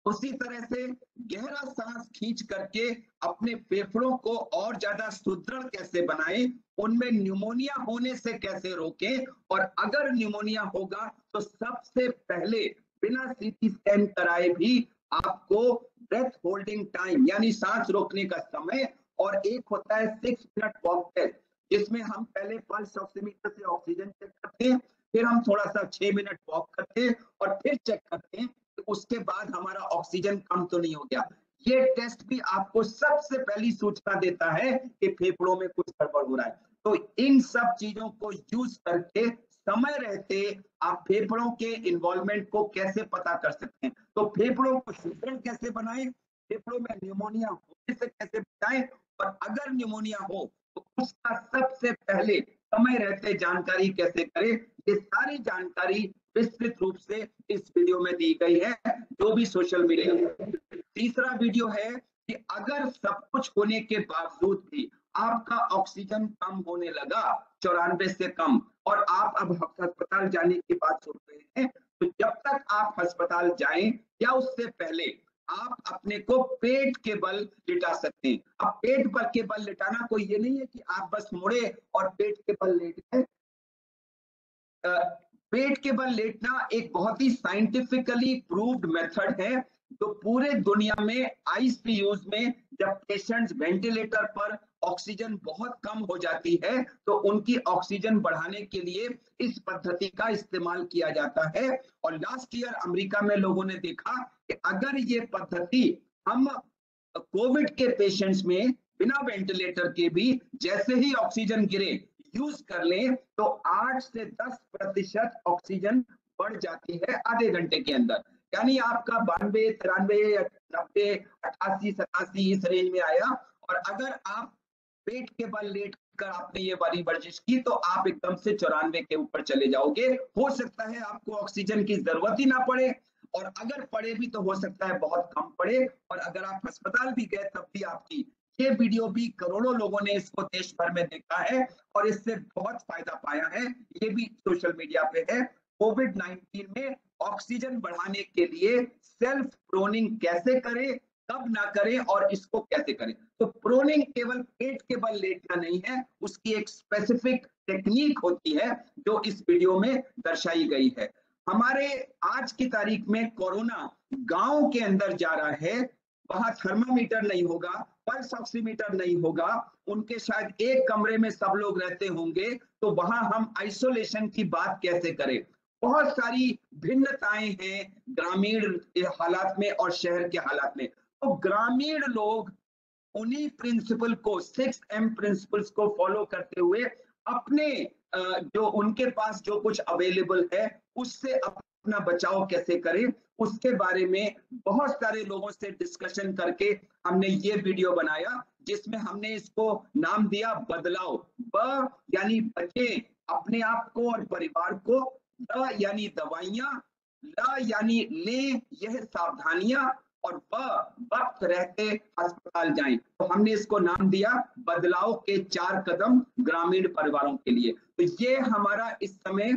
उसी तरह से गहरा सांस खींच करके अपने फेफड़ों को और ज़्यादा सुदृढ़ कैसे बनाएँ? उनमें न्यूमोनिया होने से कैसे रोकें? और अगर न्यूमोनिया होगा तो सबसे पहले बिना सीटी स्कैन कराए भी आपको ब्रेथ होल्डिंग टाइम यानी सांस रोकने का समय, और एक होता है सिक्स मिनट वॉक टेस्ट जिसमें हम पहले पल्स ऑक्सीमीटर से ऑक्सीजन चेक करते हैं, फिर हम थोड़ा सा छह मिनट वॉक करते हैं, और फिर चेक करते हैं उसके बाद हमारा ऑक्सीजन कम तो नहीं हो गया। ये टेस्ट भी आपको सबसे पहली सूचना देता है कि फेफड़ों में कुछ गड़बड़ हो रहा है। तो इन सब चीज़ों को यूज़ करके समय रहते आप फेफड़ों के इन्वॉल्वमेंट को कैसे पता कर सकते हैं? तो फेफड़ों को सुदृढ़ कैसे बनाएँ? फेफड़ों में न्यूमोनिया होने से कैसे बचाएँ? और अगर न्यूमोनिया हो तो उसका सबसे पहले समय रहते जानकारी कैसे करें? ये सारी जानकारी विस्तृत रूप से इस वीडियो में दी गई है, जो भी सोशल मीडिया तीसरा वीडियो है कि अगर सब कुछ होने के बावजूद भी आपका ऑक्सीजन कम होने लगा, चौरानवे से कम, और आप अब अस्पताल जाने की बात सोच रहे हैं तो जब तक आप अस्पताल जाएँ या उससे पहले, आप अपने को पेट के बल लिटा सकते हैं। अब पेट बल के बल लिटाना कोई ये नहीं है कि आप बस मुड़े और पेट के बल लेट गए। पेट के बल लेटना एक बहुत ही साइंटिफिकली प्रूव्ड मेथड है, जो पूरे दुनिया में आईसीयूज में जब पेशेंट्स वेंटिलेटर पर ऑक्सीजन बहुत कम हो जाती है तो उनकी ऑक्सीजन बढ़ाने के लिए इस पद्धति का इस्तेमाल किया जाता है। और लास्ट ईयर अमेरिका में लोगों ने देखा कि अगर ये पद्धति हम कोविड के पेशेंट्स में बिना वेंटिलेटर के भी जैसे ही ऑक्सीजन गिरे यूज़ कर लें तो 8 से 10 प्रतिशत ऑक्सीजन बढ़ जाती है आधे घंटे के अंदर। यानी आपका बानवे, तिरानवे, नब्बे, अठासी, सतासी इस रेंज में आया। और अगर आप पेट के बल लेट कर आपने ये वाली वर्जिश की तो आप एकदम से चौरानवे के ऊपर चले जाओगे। हो सकता है आपको ऑक्सीजन की ज़रूरत ही ना पड़े। और अगर पड़े भी तो हो सकता है बहुत कम पड़े। और अगर आप अस्पताल भी गए, तब भी आपकी ये वीडियो भी करोड़ों लोगों ने इसको देश भर में देखा है और इससे बहुत फ़ायदा पाया है। ये भी सोशल मीडिया पे है। कोविड 19 में ऑक्सीजन बढ़ाने के लिए सेल्फ प्रोनिंग कैसे करें, कब ना करें और इसको कैसे करें? तो प्रोनिंग केवल पेट के बल लेटना नहीं है, उसकी एक स्पेसिफिक टेक्निक होती है जो इस वीडियो में दर्शाई गई है। हमारे आज की तारीख में कोरोना गाँव के अंदर जा रहा है वहाँ थर्मामीटर नहीं होगा, पल्स ऑक्सीमीटर नहीं होगा, उनके शायद एक कमरे में सब लोग रहते होंगे तो वहाँ हम आइसोलेशन की बात कैसे करें? बहुत सारी भिन्नताएँ हैं ग्रामीण हालात में और शहर के हालात में। तो ग्रामीण लोग उन्हीं प्रिंसिपल को सिक्स एम प्रिंसिपल्स को फॉलो करते हुए अपने जो उनके पास जो कुछ अवेलेबल है, उससे अपना बचाव कैसे करें, उसके बारे में बहुत सारे लोगों से डिस्कशन करके हमने ये वीडियो बनाया, जिसमें हमने इसको नाम दिया बदलाव। ब यानी बचे अपने आप को और परिवार को द यानी दवाइयाँ, ल यानी ले, यह सावधानियाँ, और ब, वक्त रहते अस्पताल जाएँ। तो हमने इसको नाम दिया बदलाव के चार कदम ग्रामीण परिवारों के लिए। तो ये हमारा इस समय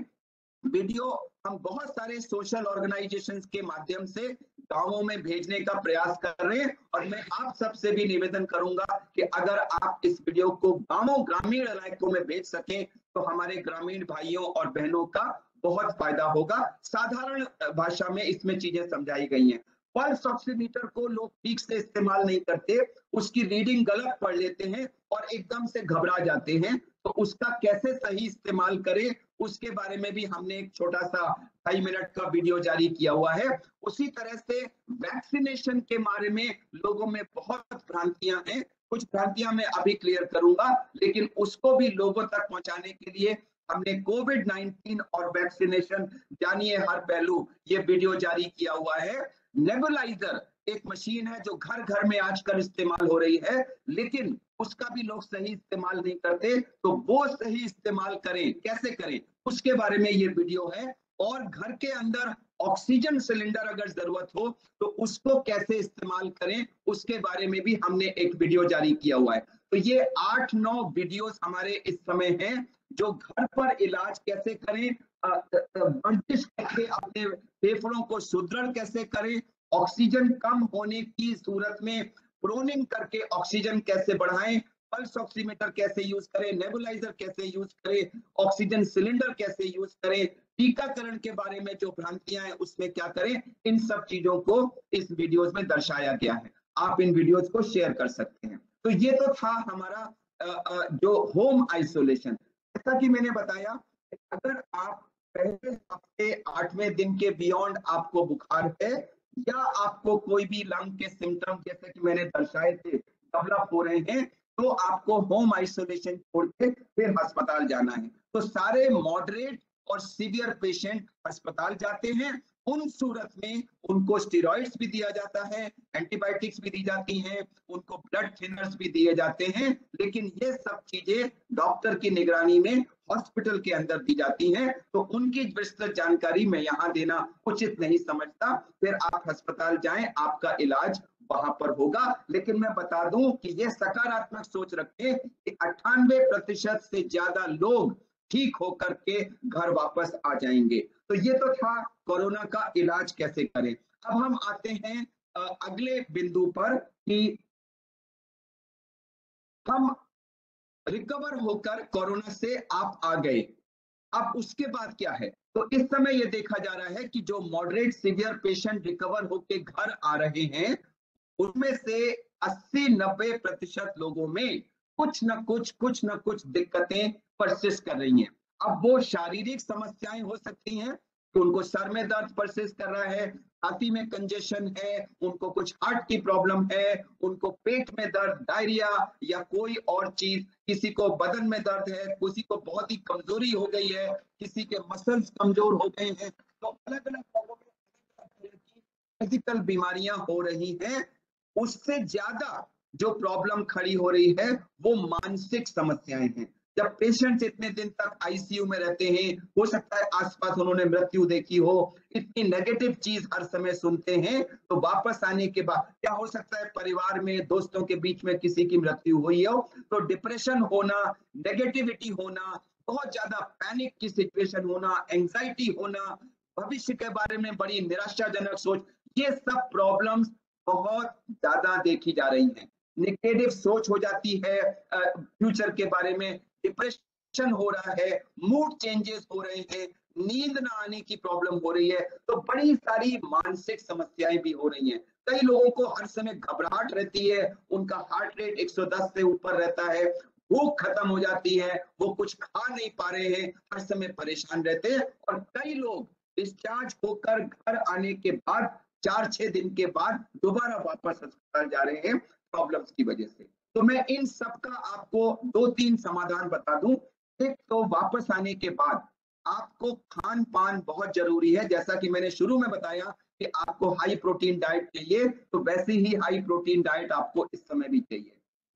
वीडियो हम बहुत सारे सोशल ऑर्गेनाइजेशंस के माध्यम से गाँवों में भेजने का प्रयास कर रहे हैं और मैं आप सबसे भी निवेदन करूँगा कि अगर आप इस वीडियो को गाँवों, ग्रामीण इलाकों में भेज सकें तो हमारे ग्रामीण भाइयों और बहनों का बहुत फ़ायदा होगा। साधारण भाषा में इसमें चीज़ें समझाई गई हैं। पल्स ऑक्सीमीटर को लोग ठीक से इस्तेमाल नहीं करते, उसकी रीडिंग गलत पढ़ लेते हैं और एकदम से घबरा जाते हैं तो उसका कैसे सही इस्तेमाल करें उसके बारे में भी हमने एक छोटा सा ढाई मिनट का वीडियो जारी किया हुआ है। उसी तरह से वैक्सीनेशन के बारे में लोगों में बहुत भ्रांतियाँ हैं। कुछ भ्रांतियाँ मैं अभी क्लियर करूँगा, लेकिन उसको भी लोगों तक पहुँचाने के लिए हमने कोविड 19 और वैक्सीनेशन जानिए हर पहलू, ये वीडियो जारी किया हुआ है। नेबुलाइजर एक मशीन है जो घर घर में आजकल इस्तेमाल हो रही है, लेकिन उसका भी लोग सही इस्तेमाल नहीं करते तो वो सही इस्तेमाल करें। कैसे करें? उसके बारे में ये वीडियो है और घर के अंदर ऑक्सीजन सिलेंडर अगर ज़रूरत हो तो उसको कैसे इस्तेमाल करें, उसके बारे में भी हमने एक वीडियो जारी किया हुआ है। तो ये आठ नौ वीडियोस हमारे इस समय हैं जो घर पर इलाज कैसे करें वर्जिश कैसे अपने फेफड़ों को सुदृढ़ कैसे करें, ऑक्सीजन कम होने की सूरत में प्रोनिंग करके ऑक्सीजन कैसे बढ़ाएँ? पल्स ऑक्सीमीटर कैसे यूज़ करें? नेबुलाइजर कैसे यूज़ करें? ऑक्सीजन सिलेंडर कैसे यूज़ करें? टीकाकरण के बारे में जो भ्रांतियाँ हैं, उसमें क्या करें? इन सब चीज़ों को इस वीडियोस में दर्शाया गया है। आप इन वीडियोस को शेयर कर सकते हैं। तो ये तो था हमारा जो होम आइसोलेशन जैसा कि मैंने बताया, अगर आप पहले हफ़्ते आठवें दिन के बियॉन्ड आपको बुखार है या आपको कोई भी लंग के सिम्टम जैसे कि मैंने दर्शाए थे डेवलप हो रहे हैं तो आपको होम आइसोलेशन छोड़ के फिर अस्पताल जाना है। तो सारे मॉडरेट और सीवियर पेशेंट अस्पताल जाते हैं उन सूरत में उनको स्टेरॉइड्स भी दिया जाता है एंटीबायोटिक्स भी दी जाती हैं, उनको ब्लड थिनर्स भी दिए जाते हैं, लेकिन ये सब चीज़ें डॉक्टर की निगरानी में हॉस्पिटल के अंदर दी जाती हैं तो उनकी विस्तृत जानकारी मैं यहाँ देना उचित नहीं समझता। फिर आप अस्पताल जाएँ, आपका इलाज वहाँ पर होगा। लेकिन मैं बता दूँ कि ये सकारात्मक सोच रखें कि अट्ठानवे प्रतिशत से ज़्यादा लोग ठीक होकर के घर वापस आ जाएँगे। तो ये तो था कोरोना का इलाज कैसे करें। अब हम आते हैं अगले बिंदु पर कि हम रिकवर होकर कोरोना से आप आ गए। अब उसके बाद क्या है? तो इस समय ये देखा जा रहा है कि जो मॉडरेट सीवियर पेशेंट रिकवर होकर घर आ रहे हैं, उनमें से 80-90 प्रतिशत लोगों में कुछ न कुछ कुछ न कुछ दिक्कतें परसिस्ट कर रही हैं। अब वो शारीरिक समस्याएँ हो सकती हैं कि उनको सर में दर्द परसिस्ट कर रहा है छाती में कंजेशन है, उनको कुछ हार्ट की प्रॉब्लम है, उनको पेट में दर्द डायरिया या कोई और चीज़, किसी को बदन में दर्द है, किसी को बहुत ही कमज़ोरी हो गई है, किसी के मसल्स कमज़ोर हो गए हैं तो अलग अलग लोगों में फ़िज़िकल बीमारियाँ हो रही हैं, उससे ज़्यादा जो प्रॉब्लम खड़ी हो रही है, वो मानसिक समस्याएँ हैं। जब पेशेंट्स इतने दिन तक आईसीयू में रहते हैं, हो सकता है आसपास उन्होंने मृत्यु देखी हो, इतनी नेगेटिव चीज़ हर समय सुनते हैं तो वापस आने के बाद क्या हो सकता है परिवार में, दोस्तों के बीच में किसी की मृत्यु हुई हो तो डिप्रेशन होना नेगेटिविटी होना, बहुत ज़्यादा पैनिक की सिचुएशन होना एंजाइटी होना, भविष्य के बारे में बड़ी निराशाजनक सोच, ये सब प्रॉब्लम्स बहुत ज़्यादा देखी जा रही हैं। निगेटिव सोच हो जाती है फ्यूचर के बारे में डिप्रेशन हो रहा है मूड चेंजेस हो रहे हैं, नींद ना आने की प्रॉब्लम हो रही है तो बड़ी सारी मानसिक समस्याएँ भी हो रही हैं। कई लोगों को हर समय घबराहट रहती है, उनका हार्ट रेट 110 से ऊपर रहता है, भूख खत्म हो जाती है, वो कुछ खा नहीं पा रहे हैं, हर समय परेशान रहते हैं, और कई लोग डिस्चार्ज होकर घर आने के बाद, चार छह दिन के बाद दोबारा वापस अस्पताल जा रहे हैं प्रॉब्लम्स की वजह से। तो मैं इन सब का आपको दो तीन समाधान बता दूँ। एक तो वापस आने के बाद आपको खान पान बहुत ज़रूरी है। जैसा कि मैंने शुरू में बताया कि आपको हाई प्रोटीन डाइट चाहिए तो वैसे ही हाई प्रोटीन डाइट आपको इस समय भी चाहिए।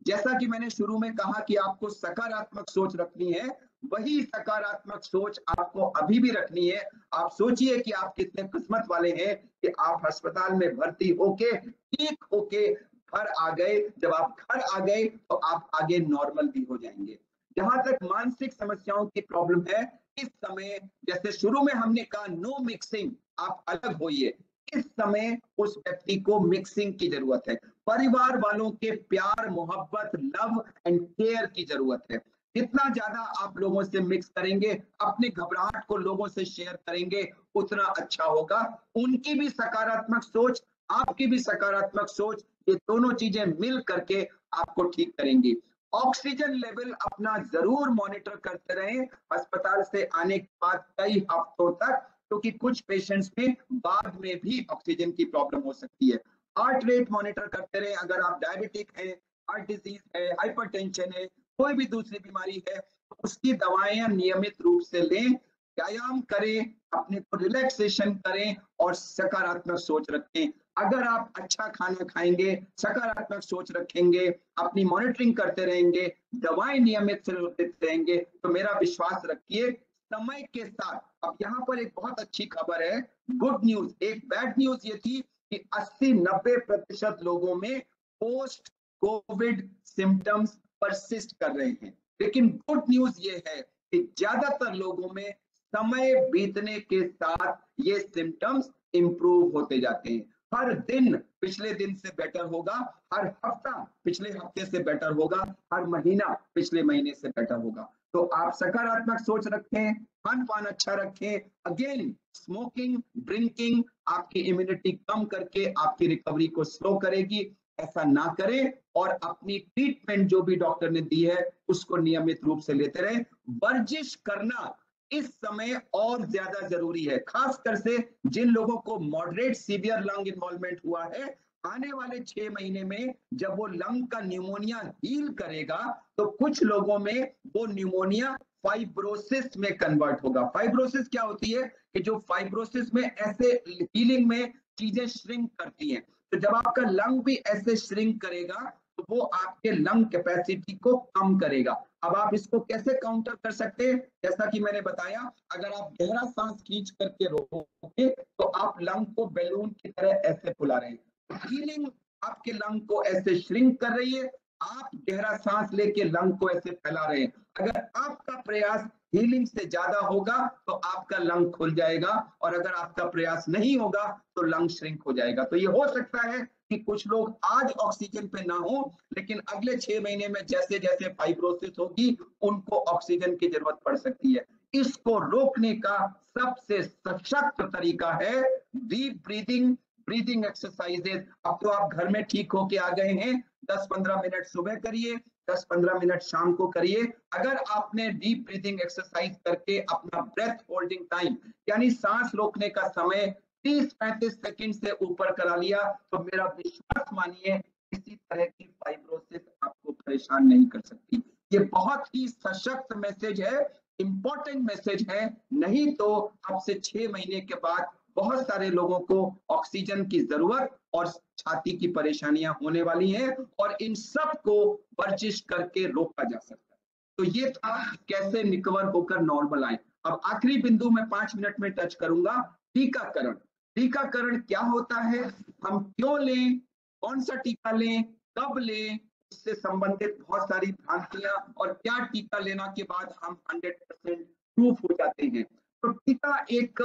जैसा कि मैंने शुरू में कहा कि आपको सकारात्मक सोच रखनी है, वही सकारात्मक सोच आपको अभी भी रखनी है। आप सोचिए कि आप कितने किस्मत वाले हैं कि आप अस्पताल में भर्ती होके ठीक होके घर आ गए। जब आप घर आ गए तो आप आगे नॉर्मल भी हो जाएँगे। जहाँ तक मानसिक समस्याओं की प्रॉब्लम है, इस समय जैसे शुरू में हमने कहा नो मिक्सिंग आप अलग होइए। इस समय उस व्यक्ति को मिक्सिंग की ज़रूरत है। परिवार वालों के प्यार, मोहब्बत लव एंड केयर की ज़रूरत है। जितना ज़्यादा आप लोगों से मिक्स करेंगे, अपने घबराहट को लोगों से शेयर करेंगे, उतना अच्छा होगा। उनकी भी सकारात्मक सोच, आपकी भी सकारात्मक सोच ये दोनों चीज़ें मिल करके आपको ठीक करेंगी। ऑक्सीजन लेवल अपना ज़रूर मॉनिटर करते रहें, अस्पताल से आने के बाद कई हफ्तों तक, क्योंकि तो कुछ पेशेंट्स में बाद में भी ऑक्सीजन की प्रॉब्लम हो सकती है। हार्ट रेट मॉनिटर करते रहे, अगर आप डायबिटिक है, हार्ट डिज़ीज़ है, हाइपरटेंशन है, कोई भी दूसरी बीमारी है तो उसकी दवाएँ नियमित रूप से लें, व्यायाम करें, अपने को रिलैक्सेशन करें और सकारात्मक सोच रखें। अगर आप अच्छा खाना खाएँगे, सकारात्मक सोच रखेंगे, अपनी मॉनिटरिंग करते रहेंगे, दवाएँ नियमित से रहेंगे तो मेरा विश्वास रखिए, समय के साथ, अब यहाँ पर एक बहुत अच्छी खबर है गुड न्यूज़ एक बैड न्यूज़ ये थी कि 80-90 प्रतिशत लोगों में पोस्ट कोविड सिम्टम्स परसिस्ट कर रहे हैं। लेकिन गुड न्यूज़ ये है कि ज़्यादातर लोगों में समय बीतने के साथ ये सिम्टम्स इंप्रूव होते जाते हैं। हर दिन पिछले दिन से बेटर होगा, हर हफ़्ता पिछले हफ़्ते से बेटर होगा, हर महीना पिछले महीने से बेटर होगा। तो आप सकारात्मक सोच रखें, खान पान अच्छा रखें। अगेन स्मोकिंग ड्रिंकिंग आपकी इम्यूनिटी कम करके आपकी रिकवरी को स्लो करेगी। ऐसा ना करें और अपनी ट्रीटमेंट जो भी डॉक्टर ने दी है, उसको नियमित रूप से लेते रहे। वर्जिश करना इस समय और ज़्यादा ज़रूरी है। खासकर से जिन लोगों को मॉडरेट सीवियर लंग इन्वॉल्वमेंट हुआ है, आने वाले छह महीने में जब वो लंग का न्यूमोनिया हील करेगा तो कुछ लोगों में वो न्यूमोनिया फाइब्रोसिस में कन्वर्ट होगा। फाइब्रोसिस क्या होती है कि जो फाइब्रोसिस में ऐसे हीलिंग में चीज़ें श्रिंक करती हैं। तो जब आपका लंग भी ऐसे श्रिंक करेगा तो वो आपके लंग कैपेसिटी को कम करेगा। अब आप इसको कैसे काउंटर कर सकते हैं? जैसा कि मैंने बताया, अगर आप गहरा सांस खींच करके रोकोगे तो आप लंग को बैलून की तरह ऐसे फुला रहे हैं। आपके लंग को ऐसे श्रिंक कर रही है। आप गहरा सांस लेके लंग को ऐसे फैला रहे हैं। अगर आपका प्रयास हीलिंग से ज़्यादा होगा तो आपका लंग खुल जाएगा। और अगर आपका प्रयास नहीं होगा तो लंग श्रिंक हो जाएगा। तो ये हो सकता है कि कुछ लोग आज ऑक्सीजन पे ना हो, लेकिन अगले छह महीने में जैसे जैसे फाइब्रोसिस होगी, उनको ऑक्सीजन की ज़रूरत पड़ सकती है। इसको रोकने का सबसे सशक्त तरीका है डीप ब्रीदिंग ब्रीदिंग एक्सरसाइजेस अब तो आप घर में ठीक होके आ गए हैं 10-15 मिनट सुबह करिए 10-15 मिनट शाम को करिए। अगर आपने डीप ब्रीदिंग एक्सरसाइज करके अपना ब्रेथ होल्डिंग टाइम यानी सांस रोकने का समय 30-35 सेकंड से ऊपर करा लिया तो मेरा विश्वास मानिए, किसी तरह की फाइब्रोसिस आपको परेशान नहीं कर सकती। ये बहुत ही सशक्त मैसेज है इंपॉर्टेंट मैसेज है। नहीं तो अब से छह महीने के बाद बहुत सारे लोगों को ऑक्सीजन की ज़रूरत और छाती की परेशानियाँ होने वाली हैं और इन सबको वर्जिश करके रोका जा सकता है। तो ये था कैसे निकवर होकर नॉर्मल आए। अब आखिरी बिंदु में पाँच मिनट में टच करूँगा, टीकाकरण। टीकाकरण क्या होता है? हम क्यों लें? कौन सा टीका लें? कब लें? इससे संबंधित बहुत सारी भ्रांतियाँ और क्या टीका लेना के बाद हम 100 परसेंट प्रूफ हो जाते हैं। तो टीका एक,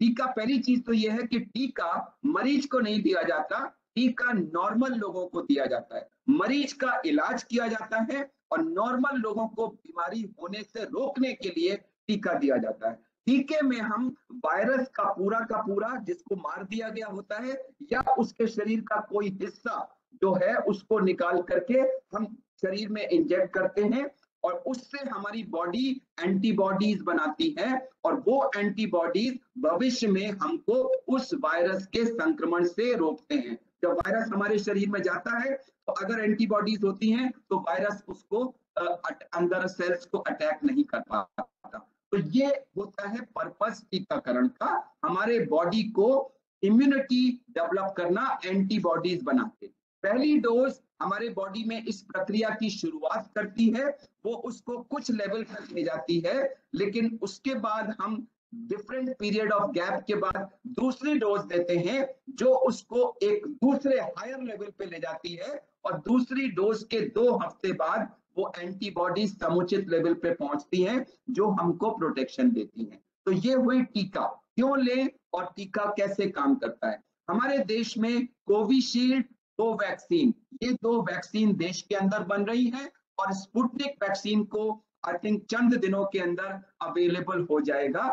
टीका पहली चीज़ तो यह है कि टीका मरीज़ को नहीं दिया जाता, टीका नॉर्मल लोगों को दिया जाता है। मरीज़ का इलाज किया जाता है और नॉर्मल लोगों को बीमारी होने से रोकने के लिए टीका दिया जाता है। टीके में हम वायरस का पूरा का पूरा जिसको मार दिया गया होता है या उसके शरीर का कोई हिस्सा जो है उसको निकाल करके हम शरीर में इंजेक्ट करते हैं और उससे हमारी बॉडी एंटीबॉडीज बनाती है और वो एंटीबॉडीज भविष्य में हमको उस वायरस के संक्रमण से रोकते हैं। जब वायरस हमारे शरीर में जाता है तो अगर एंटीबॉडीज होती हैं तो वायरस उसको अंदर सेल्स को अटैक नहीं कर पाता। तो ये होता है पर्पस टीकाकरण का। हमारे बॉडी को इम्यूनिटी डेवलप करना एंटीबॉडीज बनाते। पहली डोज हमारे बॉडी में इस प्रक्रिया की शुरुआत करती है, वो उसको कुछ लेवल तक ले जाती है, लेकिन उसके बाद हम डिफरेंट पीरियड ऑफ़ गैप के बाद दूसरी डोज देते हैं, जो उसको एक दूसरे हायर लेवल पे ले जाती है, और दूसरी डोज के दो हफ़्ते बाद वो एंटीबॉडी समुचित लेवल पे पहुँचती हैं, जो हमको प्रोटेक्शन देती हैं। तो ये हुई टीका। क्यों ले और टीका कैसे काम करता है? हमारे देश में कोविशील्ड दो वैक्सीन, ये दो वैक्सीन देश के अंदर बन रही है और स्पुटनिक वैक्सीन को आई थिंक चंद दिनों के अंदर अवेलेबल हो जाएगा।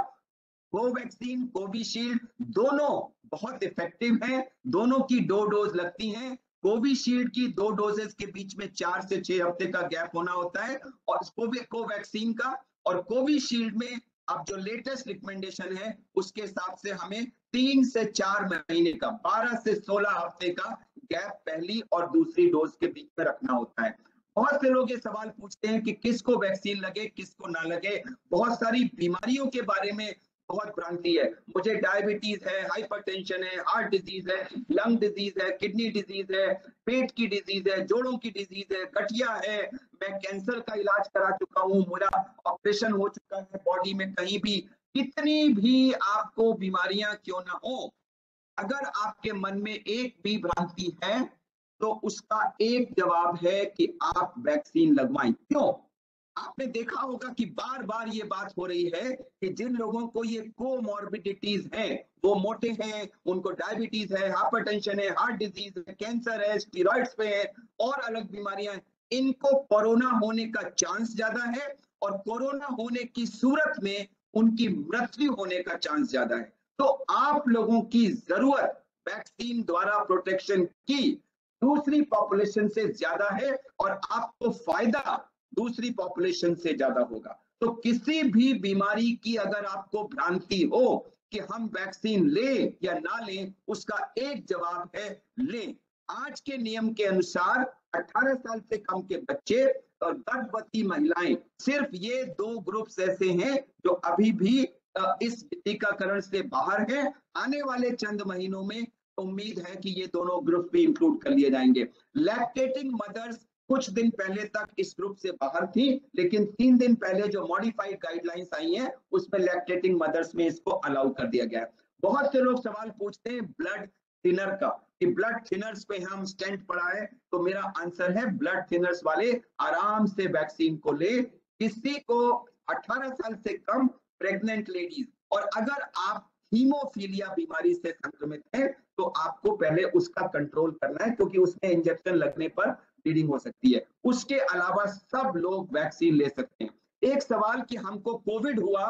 कोवैक्सीन कोविशील्ड, दोनों बहुत इफ़ेक्टिव हैं, दोनों की दो डोज लगती हैं। कोविशील्ड की दो डोजेस के बीच में चार से छह हफ़्ते का गैप होना होता है और कोवैक्सीन का और कोविशील्ड में अब जो लेटेस्ट रिकमेंडेशन है, उसके हिसाब से हमें तीन से चार महीने का, बारह से सोलह हफ़्ते का गैप पहली और दूसरी डोज के बीच में रखना होता है। बहुत से लोग ये सवाल पूछते हैं कि किसको वैक्सीन लगे, किसको ना लगे। बहुत सारी बीमारियों के बारे में बहुत भ्रांति है। मुझे डायबिटीज़ है हाइपरटेंशन है हार्ट डिज़ीज़ है लंग डिज़ीज़ है किडनी डिज़ीज़ है, पेट की डिज़ीज़ है, जोड़ों की डिज़ीज़ है, गठिया है। मैं कैंसर का इलाज करा चुका हूँ, मेरा ऑपरेशन हो चुका है बॉडी में कहीं भी। कितनी भी आपको बीमारियाँ क्यों ना हो, अगर आपके मन में एक भी भ्रांति है तो उसका एक जवाब है कि आप वैक्सीन लगवाएँ। क्यों? आपने देखा होगा कि बार बार ये बात हो रही है कि जिन लोगों को ये कोमॉर्बिडिटीज हैं, वो मोटे हैं, उनको डायबिटीज़ है हाइपरटेंशन है हार्ट डिज़ीज़ है कैंसर है स्टीरॉइड्स पे है, और अलग बीमारियाँ इनको कोरोना होने का चांस ज़्यादा है और कोरोना होने की सूरत में उनकी मृत्यु होने का चांस ज़्यादा है। तो आप लोगों की ज़रूरत वैक्सीन द्वारा प्रोटेक्शन की दूसरी पॉपुलेशन से ज़्यादा है और आपको फ़ायदा दूसरी पॉपुलेशन से ज़्यादा होगा। तो किसी भी बीमारी की अगर आपको भ्रांति हो कि हम वैक्सीन ले या ना लें, उसका एक जवाब है लें। आज के नियम के अनुसार 18 साल से कम के बच्चे और गर्भवती महिलाएँ सिर्फ़ ये दो ग्रुप्स ऐसे हैं जो अभी भी इस टीकाकरण से बाहर है। आने वाले चंद महीनों में उम्मीद है कि ये दोनों ग्रुप भी इंक्लूड कर लिए जाएँगे। लैक्टेटिंग मदर्स कुछ दिन पहले तक इस ग्रुप से बाहर थी, लेकिन तीन दिन पहले जो मॉडिफाइड गाइडलाइंस आई हैं, उसमें लैक्टेटिंग मदर्स में इसको अलाउ कर दिया गया है। बहुत से लोग सवाल पूछते हैं ब्लड थिनर का, कि ब्लड थिनर्स पे हम स्टेंट पड़ा है तो मेरा आंसर है ब्लड थिनर्स वाले आराम से वैक्सीन को ले, किसी को 18 साल से कम प्रेग्नेंट लेडीज़ और अगर आप हीमोफीलिया बीमारी से संक्रमित हैं तो आपको पहले उसका कंट्रोल करना है, क्योंकि उसमें इंजेक्शन लगने पर ब्लीडिंग हो सकती है। उसके अलावा सब लोग वैक्सीन ले सकते हैं। एक सवाल कि हमको कोविड हुआ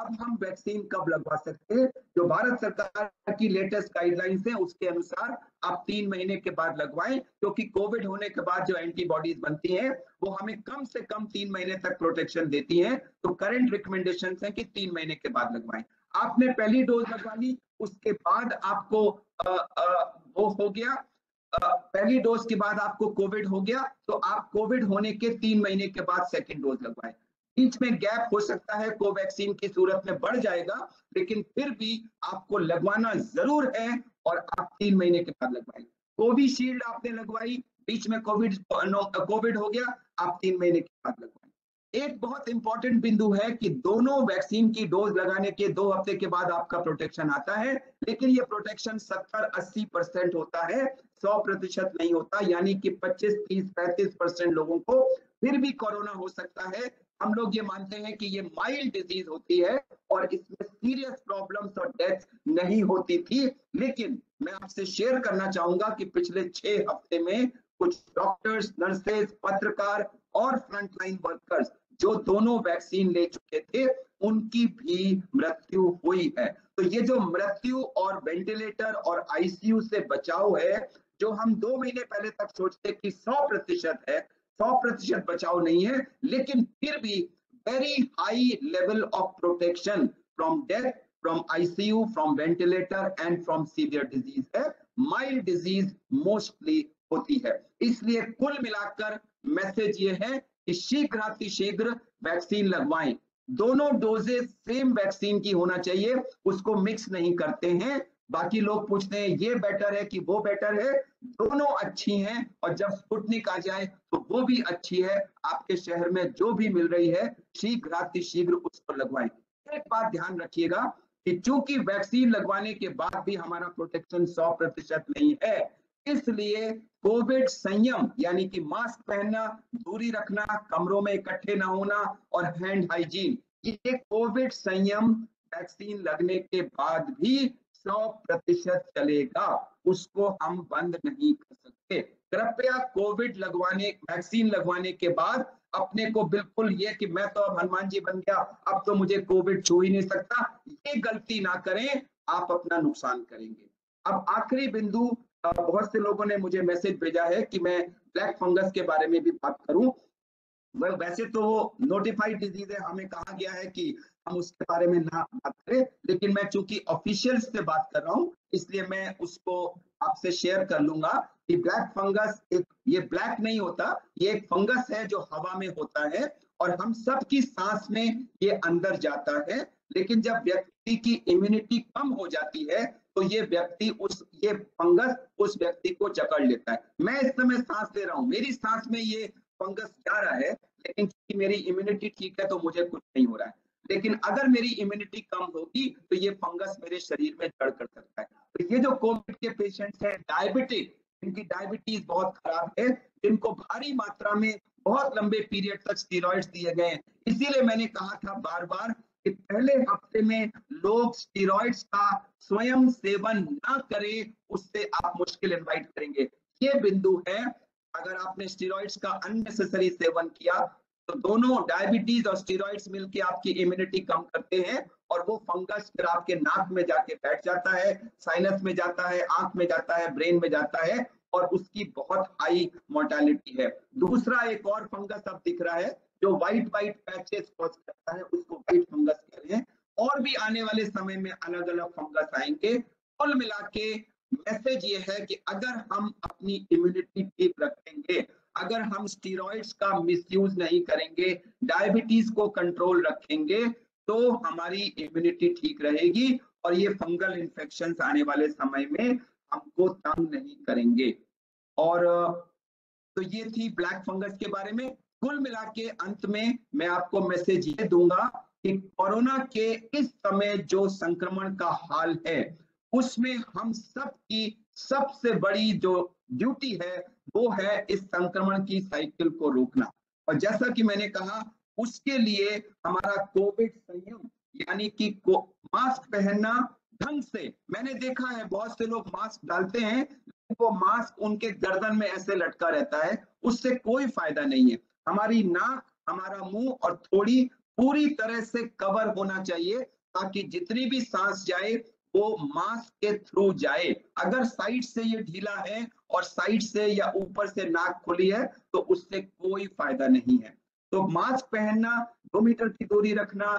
अब हम वैक्सीन कब लगवा सकते हैं? जो भारत सरकार की लेटेस्ट गाइडलाइंस है उसके अनुसार आप तीन महीने के बाद लगवाएँ क्योंकि तो कोविड होने के बाद जो एंटीबॉडीज बनती हैं वो हमें कम से कम तीन महीने तक प्रोटेक्शन देती हैं। तो करंट रिकमेंडेशन है कि तीन महीने के बाद लगवाएँ। आपने पहली डोज लगवा ली उसके बाद आपको आ, आ, वो हो गया पहली डोज के बाद आपको कोविड हो गया तो आप कोविड होने के तीन महीने के बाद सेकेंड डोज लगवाएँ। बीच में गैप हो सकता है कोवैक्सीन की सूरत में बढ़ जाएगा, लेकिन फिर भी आपको लगवाना ज़रूर है और आप तीन महीने के बाद लगवाए। कोविशील्ड आपने लगवाई, बीच में कोविड कोविड हो गया, आप तीन महीने के बाद लगवाएँ। एक बहुत इंपॉर्टेंट बिंदु है कि दोनों वैक्सीन की डोज लगाने के दो हफ़्ते के बाद आपका प्रोटेक्शन आता है लेकिन ये प्रोटेक्शन 70-80 परसेंट होता है 100 प्रतिशत नहीं होता यानी कि 25, 30, 35 परसेंट लोगों को फिर भी कोरोना हो सकता है। हम लोग ये मानते हैं कि ये माइल्ड डिज़ीज़ होती है और इसमें सीरियस प्रॉब्लम्स और डेथ नहीं होती थी। लेकिन मैं आपसे शेयर करना चाहूँगा कि पिछले छह हफ़्ते में कुछ डॉक्टर्स नर्सेज पत्रकार और फ्रंटलाइन वर्कर्स जो दोनों वैक्सीन ले चुके थे, उनकी भी मृत्यु हुई है। तो ये जो मृत्यु और वेंटिलेटर और आईसीयू से बचाव है, जो हम दो महीने पहले तक सोचते कि 100 प्रतिशत है, सौ प्रतिशत बचाव नहीं है, लेकिन फिर भी very high level of protection from death from ICU from ventilator and from severe disease है। माइल्ड डिज़ीज़ मोस्टली होती है। इसलिए कुल मिलाकर मैसेज ये है कि शीघ्र शीघ्र वैक्सीन लगवाएँ। दोनों डोजेस सेम वैक्सीन की होना चाहिए, उसको मिक्स नहीं करते हैं। बाकी लोग पूछते हैं, ये बेटर है कि वो बेटर है? दोनों अच्छी हैं, और जब स्पुटनिक आ जाए तो वो भी अच्छी है। आपके शहर में जो भी मिल रही है, शीघ्र शीघ्र उसको लगवाएँ। एक बात ध्यान रखिएगा कि चूँकि वैक्सीन लगवाने के बाद भी हमारा प्रोटेक्शन 100 प्रतिशत नहीं है इसलिए कोविड संयम, यानी कि मास्क पहनना, दूरी रखना, कमरों में इकट्ठे ना होना और हैंड हाइजीन, ये कोविड संयम वैक्सीन लगने के बाद भी सौ प्रतिशत चलेगा। उसको हम बंद नहीं कर सकते। कृपया कोविड लगवाने, वैक्सीन लगवाने के बाद अपने को बिल्कुल ये कि मैं तो अब हनुमान जी बन गया, अब तो मुझे कोविड छू ही नहीं सकता, ये गलती ना करें, आप अपना नुकसान करेंगे। अब आखिरी बिंदु बहुत से लोगों ने मुझे मैसेज भेजा है कि मैं ब्लैक फंगस के बारे में भी बात करूँ। वैसे तो नोटिफाइड डिज़ीज़ है। हमें कहा गया है कि हम उसके बारे में ना बात करें, लेकिन मैं चूँकि ऑफिशियल से बात कर रहा हूँ, इसलिए मैं उसको आपसे शेयर कर लूँगा कि ब्लैक फंगस एक, ये ब्लैक नहीं होता, ये एक फंगस है जो हवा में होता है और हम सबकी सांस में ये अंदर जाता है। लेकिन जब व्यक्ति की इम्यूनिटी कम हो जाती है तो ये व्यक्ति उस, ये फंगस उस व्यक्ति को जकड़ लेता है। मैं इस समय सांस ले रहा हूँ। मेरी सांस में ये फंगस जा रहा है, लेकिन मेरी इम्यूनिटी ठीक है तो मुझे कुछ नहीं हो रहा है। लेकिन अगर मेरी इम्यूनिटी कम होगी तो ये फंगस मेरे शरीर में जड़ कर सकता है। तो ये जो कोविड के पेशेंट्स हैं डायबिटिक इनकी डायबिटीज़ बहुत खराब है। जिनको भारी मात्रा में बहुत लंबे पीरियड तक स्टीरॉइड्स दिए गए इसीलिए मैंने कहा था बार बार कि पहले हफ़्ते में लोग स्टीरॉइड्स का स्वयं सेवन ना करें, उससे आप मुश्किल इन्वाइट करेंगे। ये बिंदु है, अगर आपने स्टीरॉइड्स का अननेसेसरी सेवन किया तो दोनों डायबिटीज़ और स्टीरॉइड्स मिलके आपकी इम्यूनिटी कम करते हैं और वो फंगस फिर आपके नाक में जाके बैठ जाता है साइनस में जाता है, आँख में जाता है ब्रेन में जाता है और उसकी बहुत हाई मोर्टेलिटी है। दूसरा एक और फंगस अब दिख रहा है जो व्हाइट व्हाइट पैचेस कॉज करता है, उसको व्हाइट फंगस कह रहे हैं। और भी आने वाले समय में अलग अलग फंगस आएँगे। कुल मिला के मैसेज ये है कि अगर हम अपनी इम्यूनिटी ठीक रखेंगे, अगर हम स्टीरॉइड्स का मिसयूज नहीं करेंगे डायबिटीज़ को कंट्रोल रखेंगे तो हमारी इम्यूनिटी ठीक रहेगी और ये फंगल इन्फेक्शन आने वाले समय में हमको तंग नहीं करेंगे। और तो ये थी ब्लैक फंगस के बारे में। कुल मिला के अंत में मैं आपको मैसेज ये दूँगा कि कोरोना के इस समय जो संक्रमण का हाल है, उसमें हम सब की सबसे बड़ी जो ड्यूटी है, वो है इस संक्रमण की साइकिल को रोकना। और जैसा कि मैंने कहा, उसके लिए हमारा कोविड संयम, यानी कि को मास्क पहनना ढंग से, मैंने देखा है बहुत से लोग मास्क डालते हैं वो मास्क उनके गर्दन में ऐसे लटका रहता है, उससे कोई फ़ायदा नहीं है। हमारी नाक, हमारा मुँह और थोड़ी पूरी तरह से कवर होना चाहिए ताकि जितनी भी सांस जाए, वो मास्क के थ्रू जाए। अगर साइड से ये ढीला है और साइड से या ऊपर से नाक खुली है तो उससे कोई फ़ायदा नहीं है। तो मास्क पहनना, दो मीटर की दूरी रखना,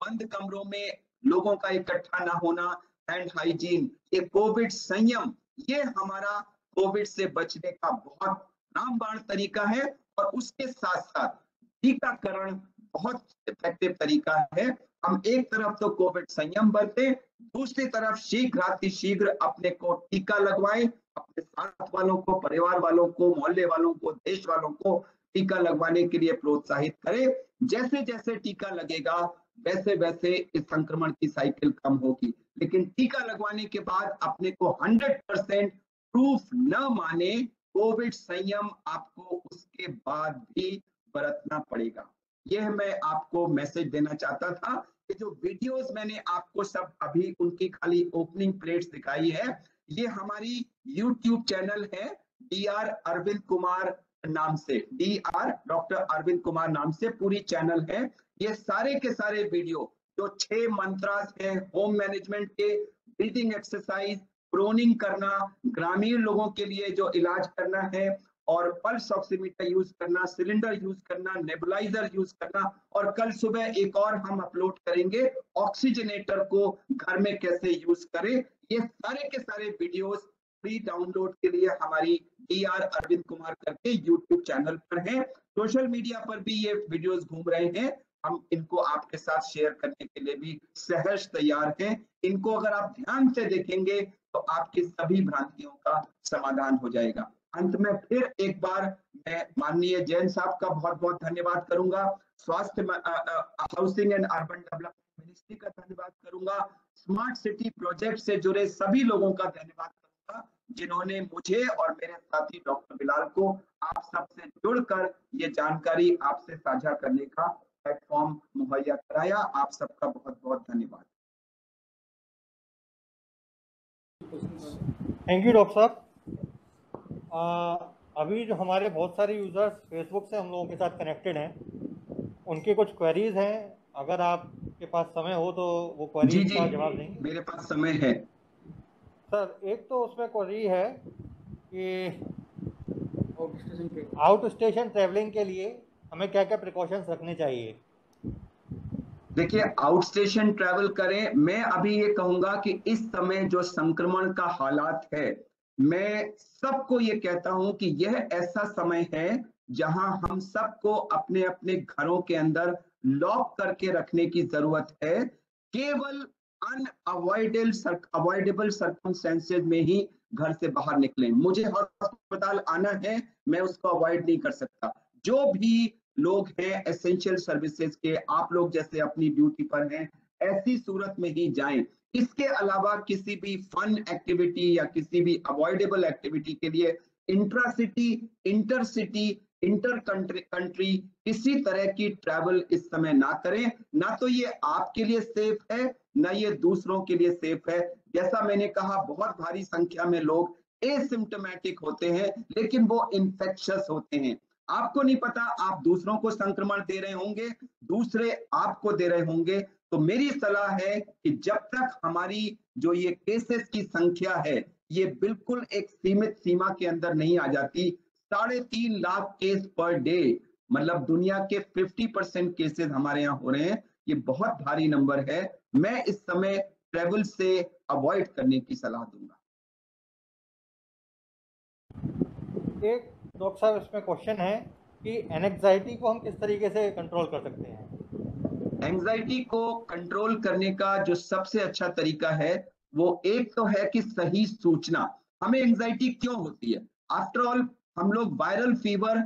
बंद कमरों में लोगों का इकट्ठा ना होना हैंड हाइजीन ये कोविड संयम, ये हमारा कोविड से बचने का बहुत रामबाण तरीका है। और उसके साथ साथ टीकाकरण बहुत इफ़ेक्टिव तरीका है। हम एक तरफ़ तो कोविड संयम बरते, दूसरी तरफ़ शीघ्र शीघ्र अपने को टीका लगवाएँ, अपने साथ वालों को, परिवार वालों को, मोहल्ले वालों को, देश वालों को टीका लगवाने के लिए प्रोत्साहित करें। जैसे जैसे टीका लगेगा वैसे वैसे इस संक्रमण की साइकिल कम होगी। लेकिन टीका लगवाने के बाद अपने को 100 परसेंट प्रूफ न माने कोविड संयम आपको उसके बाद भी बरतना पड़ेगा। यह मैं आपको मैसेज देना चाहता था कि जो वीडियोस मैंने आपको सब अभी उनकी खाली ओपनिंग प्लेट्स दिखाई है, ये हमारी यूट्यूब चैनल है डी आर अरविंद कुमार नाम से। D R doctor Arvind Kumar नाम से पूरी चैनल है। ये सारे के सारे वीडियो जो छह मंत्रास है होम मैनेजमेंट के ब्रीदिंग एक्सरसाइज प्रोनिंग करना, ग्रामीण लोगों के लिए जो इलाज करना है, और पल्स ऑक्सीमीटर यूज़ करना सिलेंडर यूज़ करना नेबुलाइजर यूज़ करना, और कल सुबह एक और हम अपलोड करेंगे ऑक्सीजनेटर को घर में कैसे यूज़ करें, ये सारे के सारे वीडियोस फ्री डाउनलोड के लिए हमारी डी आर अरविंद कुमार करके यूट्यूब चैनल पर है। सोशल मीडिया पर भी ये वीडियोस घूम रहे हैं। हम इनको आपके साथ शेयर करने के लिए भी सहज तैयार हैं। इनको अगर आप ध्यान से देखेंगे तो आपकी सभी भ्रांतियों का समाधान हो जाएगा। अंत में फिर एक बार मैं माननीय जैन साहब का बहुत बहुत धन्यवाद करूँगा। स्वास्थ्य housing and urban development ministry का धन्यवाद करूँगा। स्मार्ट सिटी प्रोजेक्ट से जुड़े सभी लोगों का धन्यवाद करूँगा, जिन्होंने मुझे और मेरे साथी डॉक्टर बिलाल को आप सबसे जुड़कर ये जानकारी आपसे साझा करने का प्लेटफॉर्म मुहैया कराया। आप सबका बहुत बहुत धन्यवाद। थैंक यू डॉक्टर साहब अभी जो हमारे बहुत सारे यूज़र्स फेसबुक से हम लोगों के साथ कनेक्टेड हैं उनके कुछ क्वेरीज हैं। अगर आपके पास समय हो तो वो क्वेरीज का जवाब देंगे। मेरे पास समय है। सर एक तो उसमें क्वेरी है कि आउट स्टेशन ट्रेवलिंग के लिए हमें क्या क्या प्रिकॉशंस रखने चाहिए? देखिए आउट स्टेशन ट्रैवल करें। मैं अभी ये कहूँगा कि इस समय जो संक्रमण का हालात है, मैं सबको ये कहता हूँ कि यह ऐसा समय है जहाँ हम सबको अपने अपने घरों के अंदर लॉक करके रखने की ज़रूरत है। केवल अनअवॉइडेबल अवॉइडेबल सर्कमस्टेंसेज में ही घर से बाहर निकलें। मुझे अस्पताल आना है, मैं उसको अवॉइड नहीं कर सकता। जो भी लोग हैं एसेंशियल सर्विसेज़ के। आप लोग जैसे अपनी ड्यूटी पर हैं, ऐसी सूरत में ही जाएँ। इसके अलावा किसी भी फन एक्टिविटी या किसी भी अवॉइडेबल एक्टिविटी के लिए intracity intercity inter country country किसी तरह की ट्रैवल इस समय ना करें। ना तो ये आपके लिए सेफ़ है, ना ये दूसरों के लिए सेफ़ है। जैसा मैंने कहा, बहुत भारी संख्या में लोग एसिम्टोमेटिक होते हैं, लेकिन वो इन्फेक्शस होते हैं। आपको नहीं पता, आप दूसरों को संक्रमण दे रहे होंगे, दूसरे आपको दे रहे होंगे। तो मेरी सलाह है कि जब तक हमारी जो ये केसेस की संख्या है, ये बिल्कुल एक सीमित सीमा के अंदर नहीं आ जाती। साढ़े तीन लाख केस पर डे मतलब दुनिया के 50 परसेंट केसेस हमारे यहाँ हो रहे हैं। ये बहुत भारी नंबर है। मैं इस समय ट्रेवल से अवॉइड करने की सलाह दूँगा। एक डॉक्टर साहब इसमें क्वेश्चन है कि एनएक्साइटी को हम किस तरीके से कंट्रोल कर सकते हैं? एंजाइटी को कंट्रोल करने का जो सबसे अच्छा तरीका है, वो एक तो है कि सही सूचना। हमें एंजाइटी क्यों होती है? आफ्टर ऑल हम लोग वायरल फीवर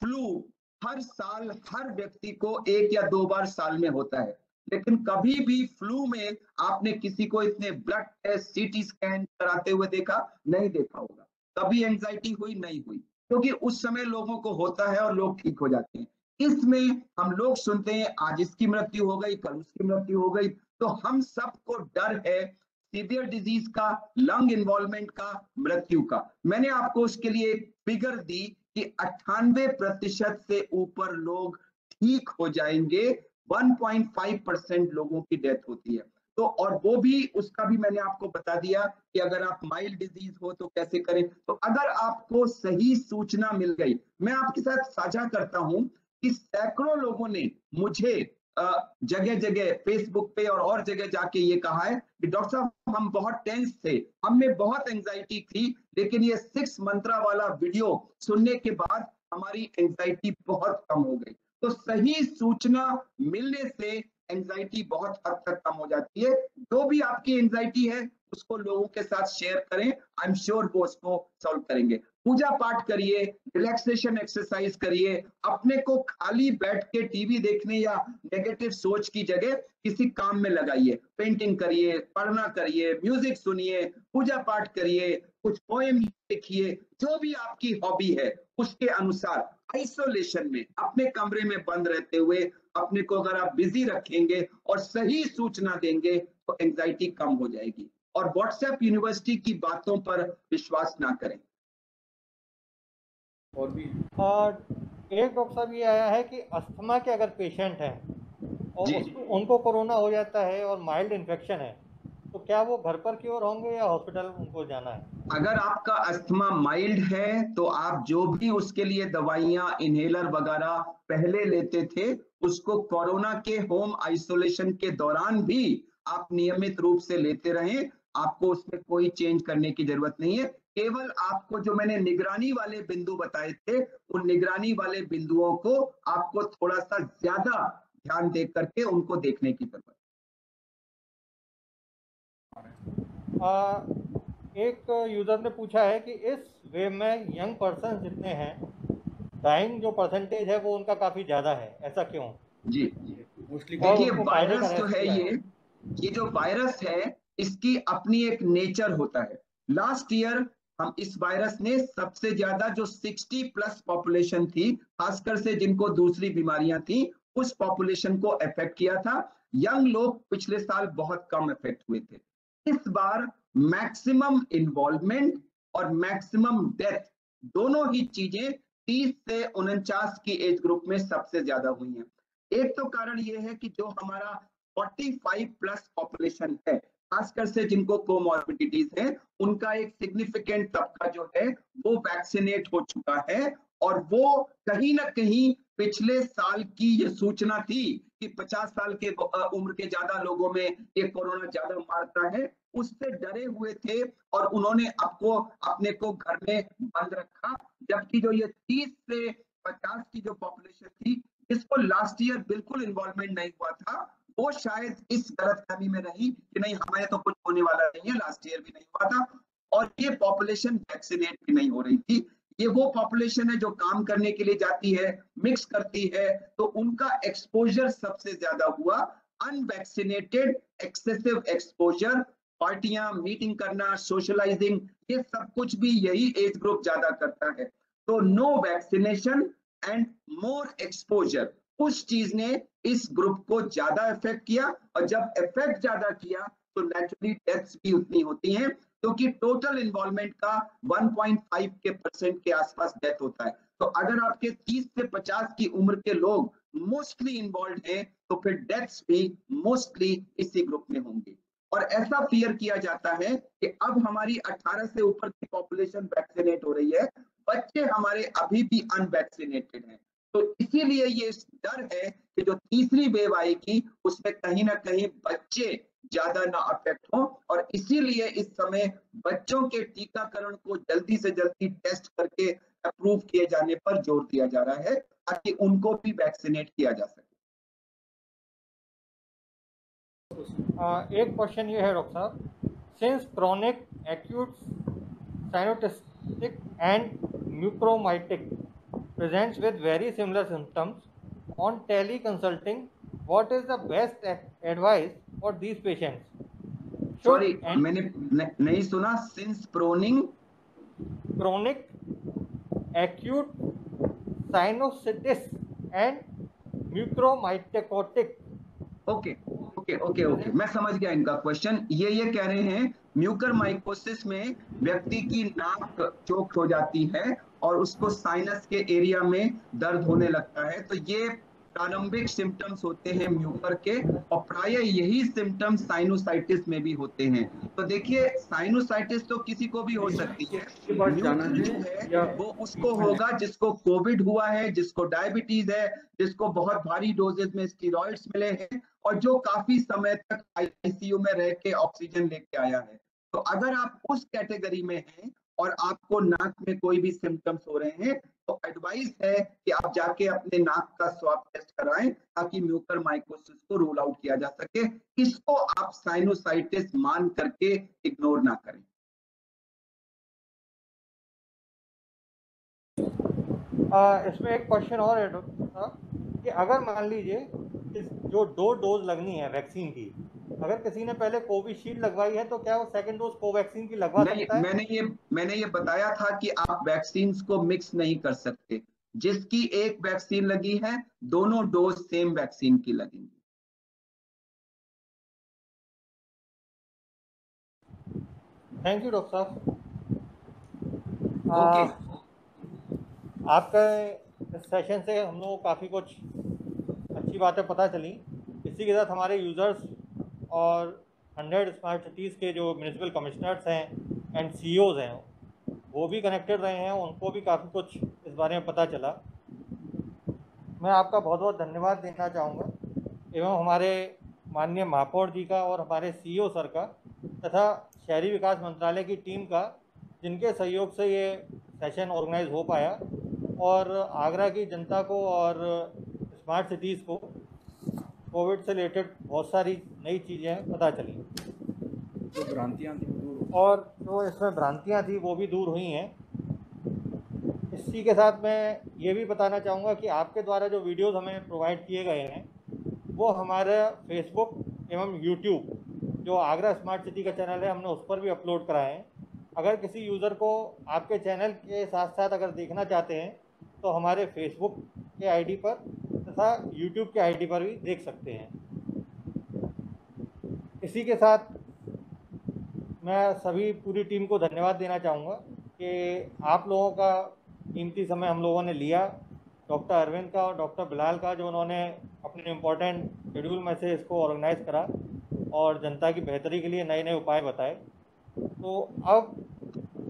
फ्लू हर साल हर व्यक्ति को एक या दो बार साल में होता है। लेकिन कभी भी फ्लू में आपने किसी को इतने ब्लड टेस्ट सीटी स्कैन कराते हुए देखा, नहीं देखा होगा। कभी एंजाइटी हुई, नहीं हुई। क्योंकि तो उस समय लोगों को होता है और लोग ठीक हो जाते हैं। इसमें हम लोग सुनते हैं, आज इसकी मृत्यु हो गई, कल उसकी मृत्यु हो गई। तो हम सबको डर है सीवियर डिज़ीज़ का लंग इन्वॉल्वमेंट का, मृत्यु का। मैंने आपको उसके लिए एक फिगर दी कि अट्ठानवे प्रतिशत से ऊपर लोग ठीक हो जाएँगे। 1.5 परसेंट लोगों की डेथ होती है। तो और वो भी, उसका भी मैंने आपको बता दिया कि अगर आप माइल्ड डिज़ीज़ हो तो कैसे करें। तो अगर आपको सही सूचना मिल गई, मैं आपके साथ साझा करता हूँ कि सैकड़ों लोगों ने मुझे जगह जगह फेसबुक पे और और जगह जाके ये कहा है कि डॉक्टर साहब, हम बहुत टेंस थे, हमें बहुत एंजाइटी थी, लेकिन ये सिक्स मंत्रा वाला वीडियो सुनने के बाद हमारी एंजाइटी बहुत कम हो गई। तो सही सूचना मिलने से एंजाइटी बहुत हद तक कम हो जाती है। जो भी आपकी एंजाइटी है, उसको लोगों के साथ शेयर करें। आई एम श्योर वो उसको सॉल्व करेंगे। पूजा पाठ करिए रिलैक्सेशन एक्सरसाइज करिए, अपने को खाली बैठ के टीवी देखने या नेगेटिव सोच की जगह किसी काम में लगाइए। पेंटिंग करिए, पढ़ना करिए म्यूज़िक सुनिए, पूजा पाठ करिए, कुछ पोएम लिखिए, जो भी आपकी हॉबी है, उसके अनुसार आइसोलेशन में, अपने कमरे में बंद रहते हुए अपने को अगर आप बिज़ी रखेंगे और सही सूचना देंगे तो एंजाइटी कम हो जाएगी। और व्हाट्सएप यूनिवर्सिटी की बातों पर विश्वास ना करें। और भी। और एक डॉक्टर साहब ये आया है कि अस्थमा के अगर पेशेंट हैं और उसको उनको कोरोना हो जाता है और माइल्ड इन्फेक्शन है तो क्या वो घर पर क्योर होंगे या हॉस्पिटल उनको जाना है? अगर आपका अस्थमा माइल्ड है तो आप जो भी उसके लिए दवाइयाँ इनहेलर वगैरह पहले लेते थे उसको कोरोना के होम आइसोलेशन के दौरान भी आप नियमित रूप से लेते रहें। आपको उसमें कोई चेंज करने की ज़रूरत नहीं है। केवल आपको जो मैंने निगरानी वाले बिंदु बताए थे उन निगरानी वाले बिंदुओं को आपको थोड़ा सा ज़्यादा ध्यान दे करके उनको देखने की ज़रूरत एक यूज़र ने पूछा है कि इस वेव में यंग पर्सन जितने हैं डाइंग जो परसेंटेज है वो उनका काफ़ी ज़्यादा है ऐसा क्यों? जी। देखिए वायरस जो है ये ये जो वायरस है इसकी अपनी एक नेचर होता है। लास्ट ईयर हम इस वायरस ने सबसे ज़्यादा जो 60 प्लस पॉपुलेशन थी, खासकर से जिनको दूसरी बीमारियाँ थी, उस पॉपुलेशन को अफेक्ट किया था। यंग लोग पिछले साल बहुत कम इफ़ेक्ट हुए थे। इस बार मैक्सिमम इन्वॉल्वमेंट और मैक्सिमम डेथ दोनों ही चीज़ें 30 से उनचास की एज ग्रुप में सबसे ज़्यादा हुई हैं। एक तो कारण यह है कि जो हमारा 45 प्लस पॉपुलेशन है खासकर से जिनको कोमोर्बिडिटीज है, उनका एक सिग्निफिकेंट तबका जो है, वो वैक्सीनेट हो चुका है और वो कहीं ना कहीं पिछले साल की ये सूचना थी कि 50 साल के उम्र के ज़्यादा लोगों में ये कोरोना ज़्यादा मारता है, उससे डरे हुए थे और उन्होंने आपको, अपने को घर में बंद रखा, जबकि जो ये 30 से 50 की जो पॉपुलेशन थी, इसको लास्ट ईयर बिल्कुल इन्वॉल्वमेंट नहीं हुआ था। वो शायद इस गलत फहमी में रही कि नहीं हमें तो कुछ होने वाला नहीं है लास्ट ईयर भी नहीं हुआ था, और ये पॉपुलेशन वैक्सीनेट भी नहीं हो रही थी। ये वो पॉपुलेशन है जो काम करने के लिए जाती है मिक्स करती है तो उनका एक्सपोजर सबसे ज़्यादा हुआ। अनवैक्सीनेटेड एक्सेसिव एक्सपोजर पार्टियाँ मीटिंग करना सोशलाइजिंग ये सब कुछ भी यही एज ग्रुप ज़्यादा करता है। तो no vaccination and more exposure उस चीज़ ने इस ग्रुप को ज़्यादा इफ़ेक्ट किया और जब इफ़ेक्ट ज़्यादा किया तो नेचुरली डेथ्स भी उतनी होती हैं क्योंकि टोटल इन्वॉल्वमेंट का 1.5 के परसेंट के आसपास डेथ होता है। तो अगर आपके 30 से 50 की उम्र के लोग मोस्टली इन्वॉल्व हैं तो फिर डेथ्स भी मोस्टली इसी ग्रुप में होंगे। और ऐसा फियर किया जाता है कि अब हमारी 18 से ऊपर की पॉपुलेशन वैक्सीनेट हो रही है, बच्चे हमारे अभी भी अनवैक्सीनेटेड हैं। तो इसीलिए ये डर है कि जो तीसरी वेव आएगी, उसमें कहीं ना कहीं बच्चे ज़्यादा ना अफेक्ट हो और इसीलिए इस समय बच्चों के टीकाकरण को जल्दी से जल्दी टेस्ट करके अप्रूव किए जाने पर ज़ोर दिया जा रहा है ताकि उनको भी वैक्सीनेट किया जा सके। एक क्वेश्चन ये है, डॉक्टर साहब। Since chronic acute sinusitic and mucormycotic presents with very similar symptoms on teleconsulting what is the best advice for these patients Should sorry मैंने नहीं सुना since proning chronic acute sinusitis and mucormycotic okay okay okay okay मैं समझ गया इनका question ये ये कह रहे हैं म्यूकर माइकोसिस में व्यक्ति की नाक चोक हो जाती है और उसको साइनस के एरिया में दर्द होने लगता है। तो ये प्रारंभिक सिम्टम्स होते हैं म्यूकर के और प्राय यही सिम्टम्स साइनोसाइटिस में भी होते हैं। तो देखिए साइनोसाइटिस तो किसी को भी हो सकती है। है वो उसको होगा जिसको कोविड हुआ है जिसको डायबिटीज़ है जिसको बहुत भारी डोजेज में स्टीरॉइड्स मिले हैं और जो काफ़ी समय तक आईसीयू में रह के ऑक्सीजन लेके आया है। तो अगर आप उस कैटेगरी में हैं और आपको नाक में कोई भी सिम्टम्स हो रहे हैं तो एडवाइस है कि आप जाके अपने नाक का स्वाब टेस्ट कराएँ ताकि म्यूकर माइकोसिस को रूल आउट किया जा सके। इसको आप साइनोसाइटिस मान करके इग्नोर ना करें। आ, इसमें एक क्वेश्चन और है कि अगर मान लीजिए जो दो डोज लगनी है वैक्सीन की अगर किसी ने पहले कोविशील्ड लगवाई है तो क्या वो सेकंड डोज कोवैक्सीन की लगवा सकता है? मैंने ये मैंने ये बताया था कि आप वैक्सीन को मिक्स नहीं कर सकते। जिसकी एक वैक्सीन लगी है दोनों डोज सेम वैक्सीन की लगेंगी। थैंक यू डॉक्टर साहब। आपका इस सेशन से हम लोगों काफ़ी कुछ अच्छी बातें पता चली। इसी के साथ हमारे यूज़र्स और हंड्रेड स्मार्ट सिटीज़ के जो म्यूनसिपल कमिश्नर्स हैं एंड सी हैं वो भी कनेक्टेड रहे हैं, उनको भी काफ़ी कुछ इस बारे में पता चला। मैं आपका बहुत बहुत धन्यवाद देना चाहूँगा एवं हमारे माननीय महापौर जी का और हमारे सीईओ सर का तथा शहरी विकास मंत्रालय की टीम का, जिनके सहयोग से ये सेशन ऑर्गेनाइज हो पाया और आगरा की जनता को और स्मार्ट सिटीज़ को कोविड से रिलेटेड बहुत सारी नई चीज़ें पता चली। जो भ्रांतियाँ थी दूर और जो इसमें भ्रांतियाँ थी वो भी दूर हुई हैं। इसी के साथ मैं ये भी बताना चाहूँगा कि आपके द्वारा जो वीडियोस हमें प्रोवाइड किए गए हैं वो हमारे फेसबुक एवं यूट्यूब जो आगरा स्मार्ट सिटी का चैनल है हमने उस पर भी अपलोड कराए हैं। अगर किसी यूज़र को आपके चैनल के साथ साथ अगर देखना चाहते हैं तो हमारे फेसबुक के आईडी पर तथा यूट्यूब के आईडी पर भी देख सकते हैं। इसी के साथ मैं सभी पूरी टीम को धन्यवाद देना चाहूँगा कि आप लोगों का कीमती समय हम लोगों ने लिया। डॉक्टर अरविंद का और डॉक्टर बिलाल का जो उन्होंने अपने इम्पोर्टेंट शेड्यूल में से इसको ऑर्गेनाइज करा और जनता की बेहतरी के लिए नए नए उपाय बताए। तो अब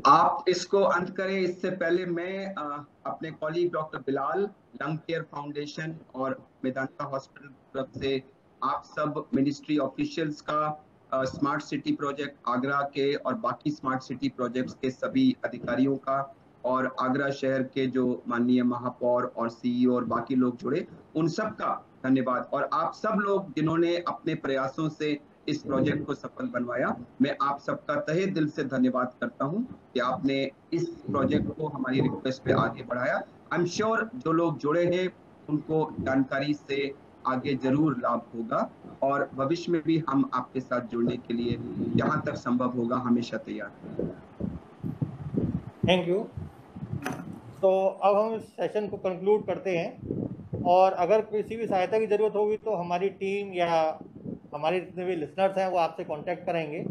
आप इसको अंत करें। इससे पहले मैं अपने colleague doctor Bilal lung care foundation और मेदांता हॉस्पिटल तरफ़ से आप सब मिनिस्ट्री ऑफिशियल्स का स्मार्ट सिटी प्रोजेक्ट आगरा के और बाकी स्मार्ट सिटी प्रोजेक्ट्स के सभी अधिकारियों का और आगरा शहर के जो माननीय महापौर और सीईओ और बाकी लोग जुड़े, उन सब का धन्यवाद। और आप सब लोग जिन्होंने अपने प्रयासों से इस प्रोजेक्ट को सफल बनवाया, मैं आप सबका तहे दिल से धन्यवाद करता हूँ कि आपने इस प्रोजेक्ट को हमारी रिक्वेस्ट पे आगे बढ़ाया। आई एम श्योर जो लोग जुड़े हैं, उनको जानकारी से आगे ज़रूर लाभ होगा और भविष्य में भी हम आपके साथ जुड़ने के लिए जहाँ तक संभव होगा, हमेशा तैयार थैंक यू तो अब हम इस सेशन को कंक्लूड करते हैं और अगर किसी भी सहायता की ज़रूरत होगी तो हमारी टीम या हमारे जितने भी लिसनर्स हैं, वो आपसे कांटेक्ट करेंगे।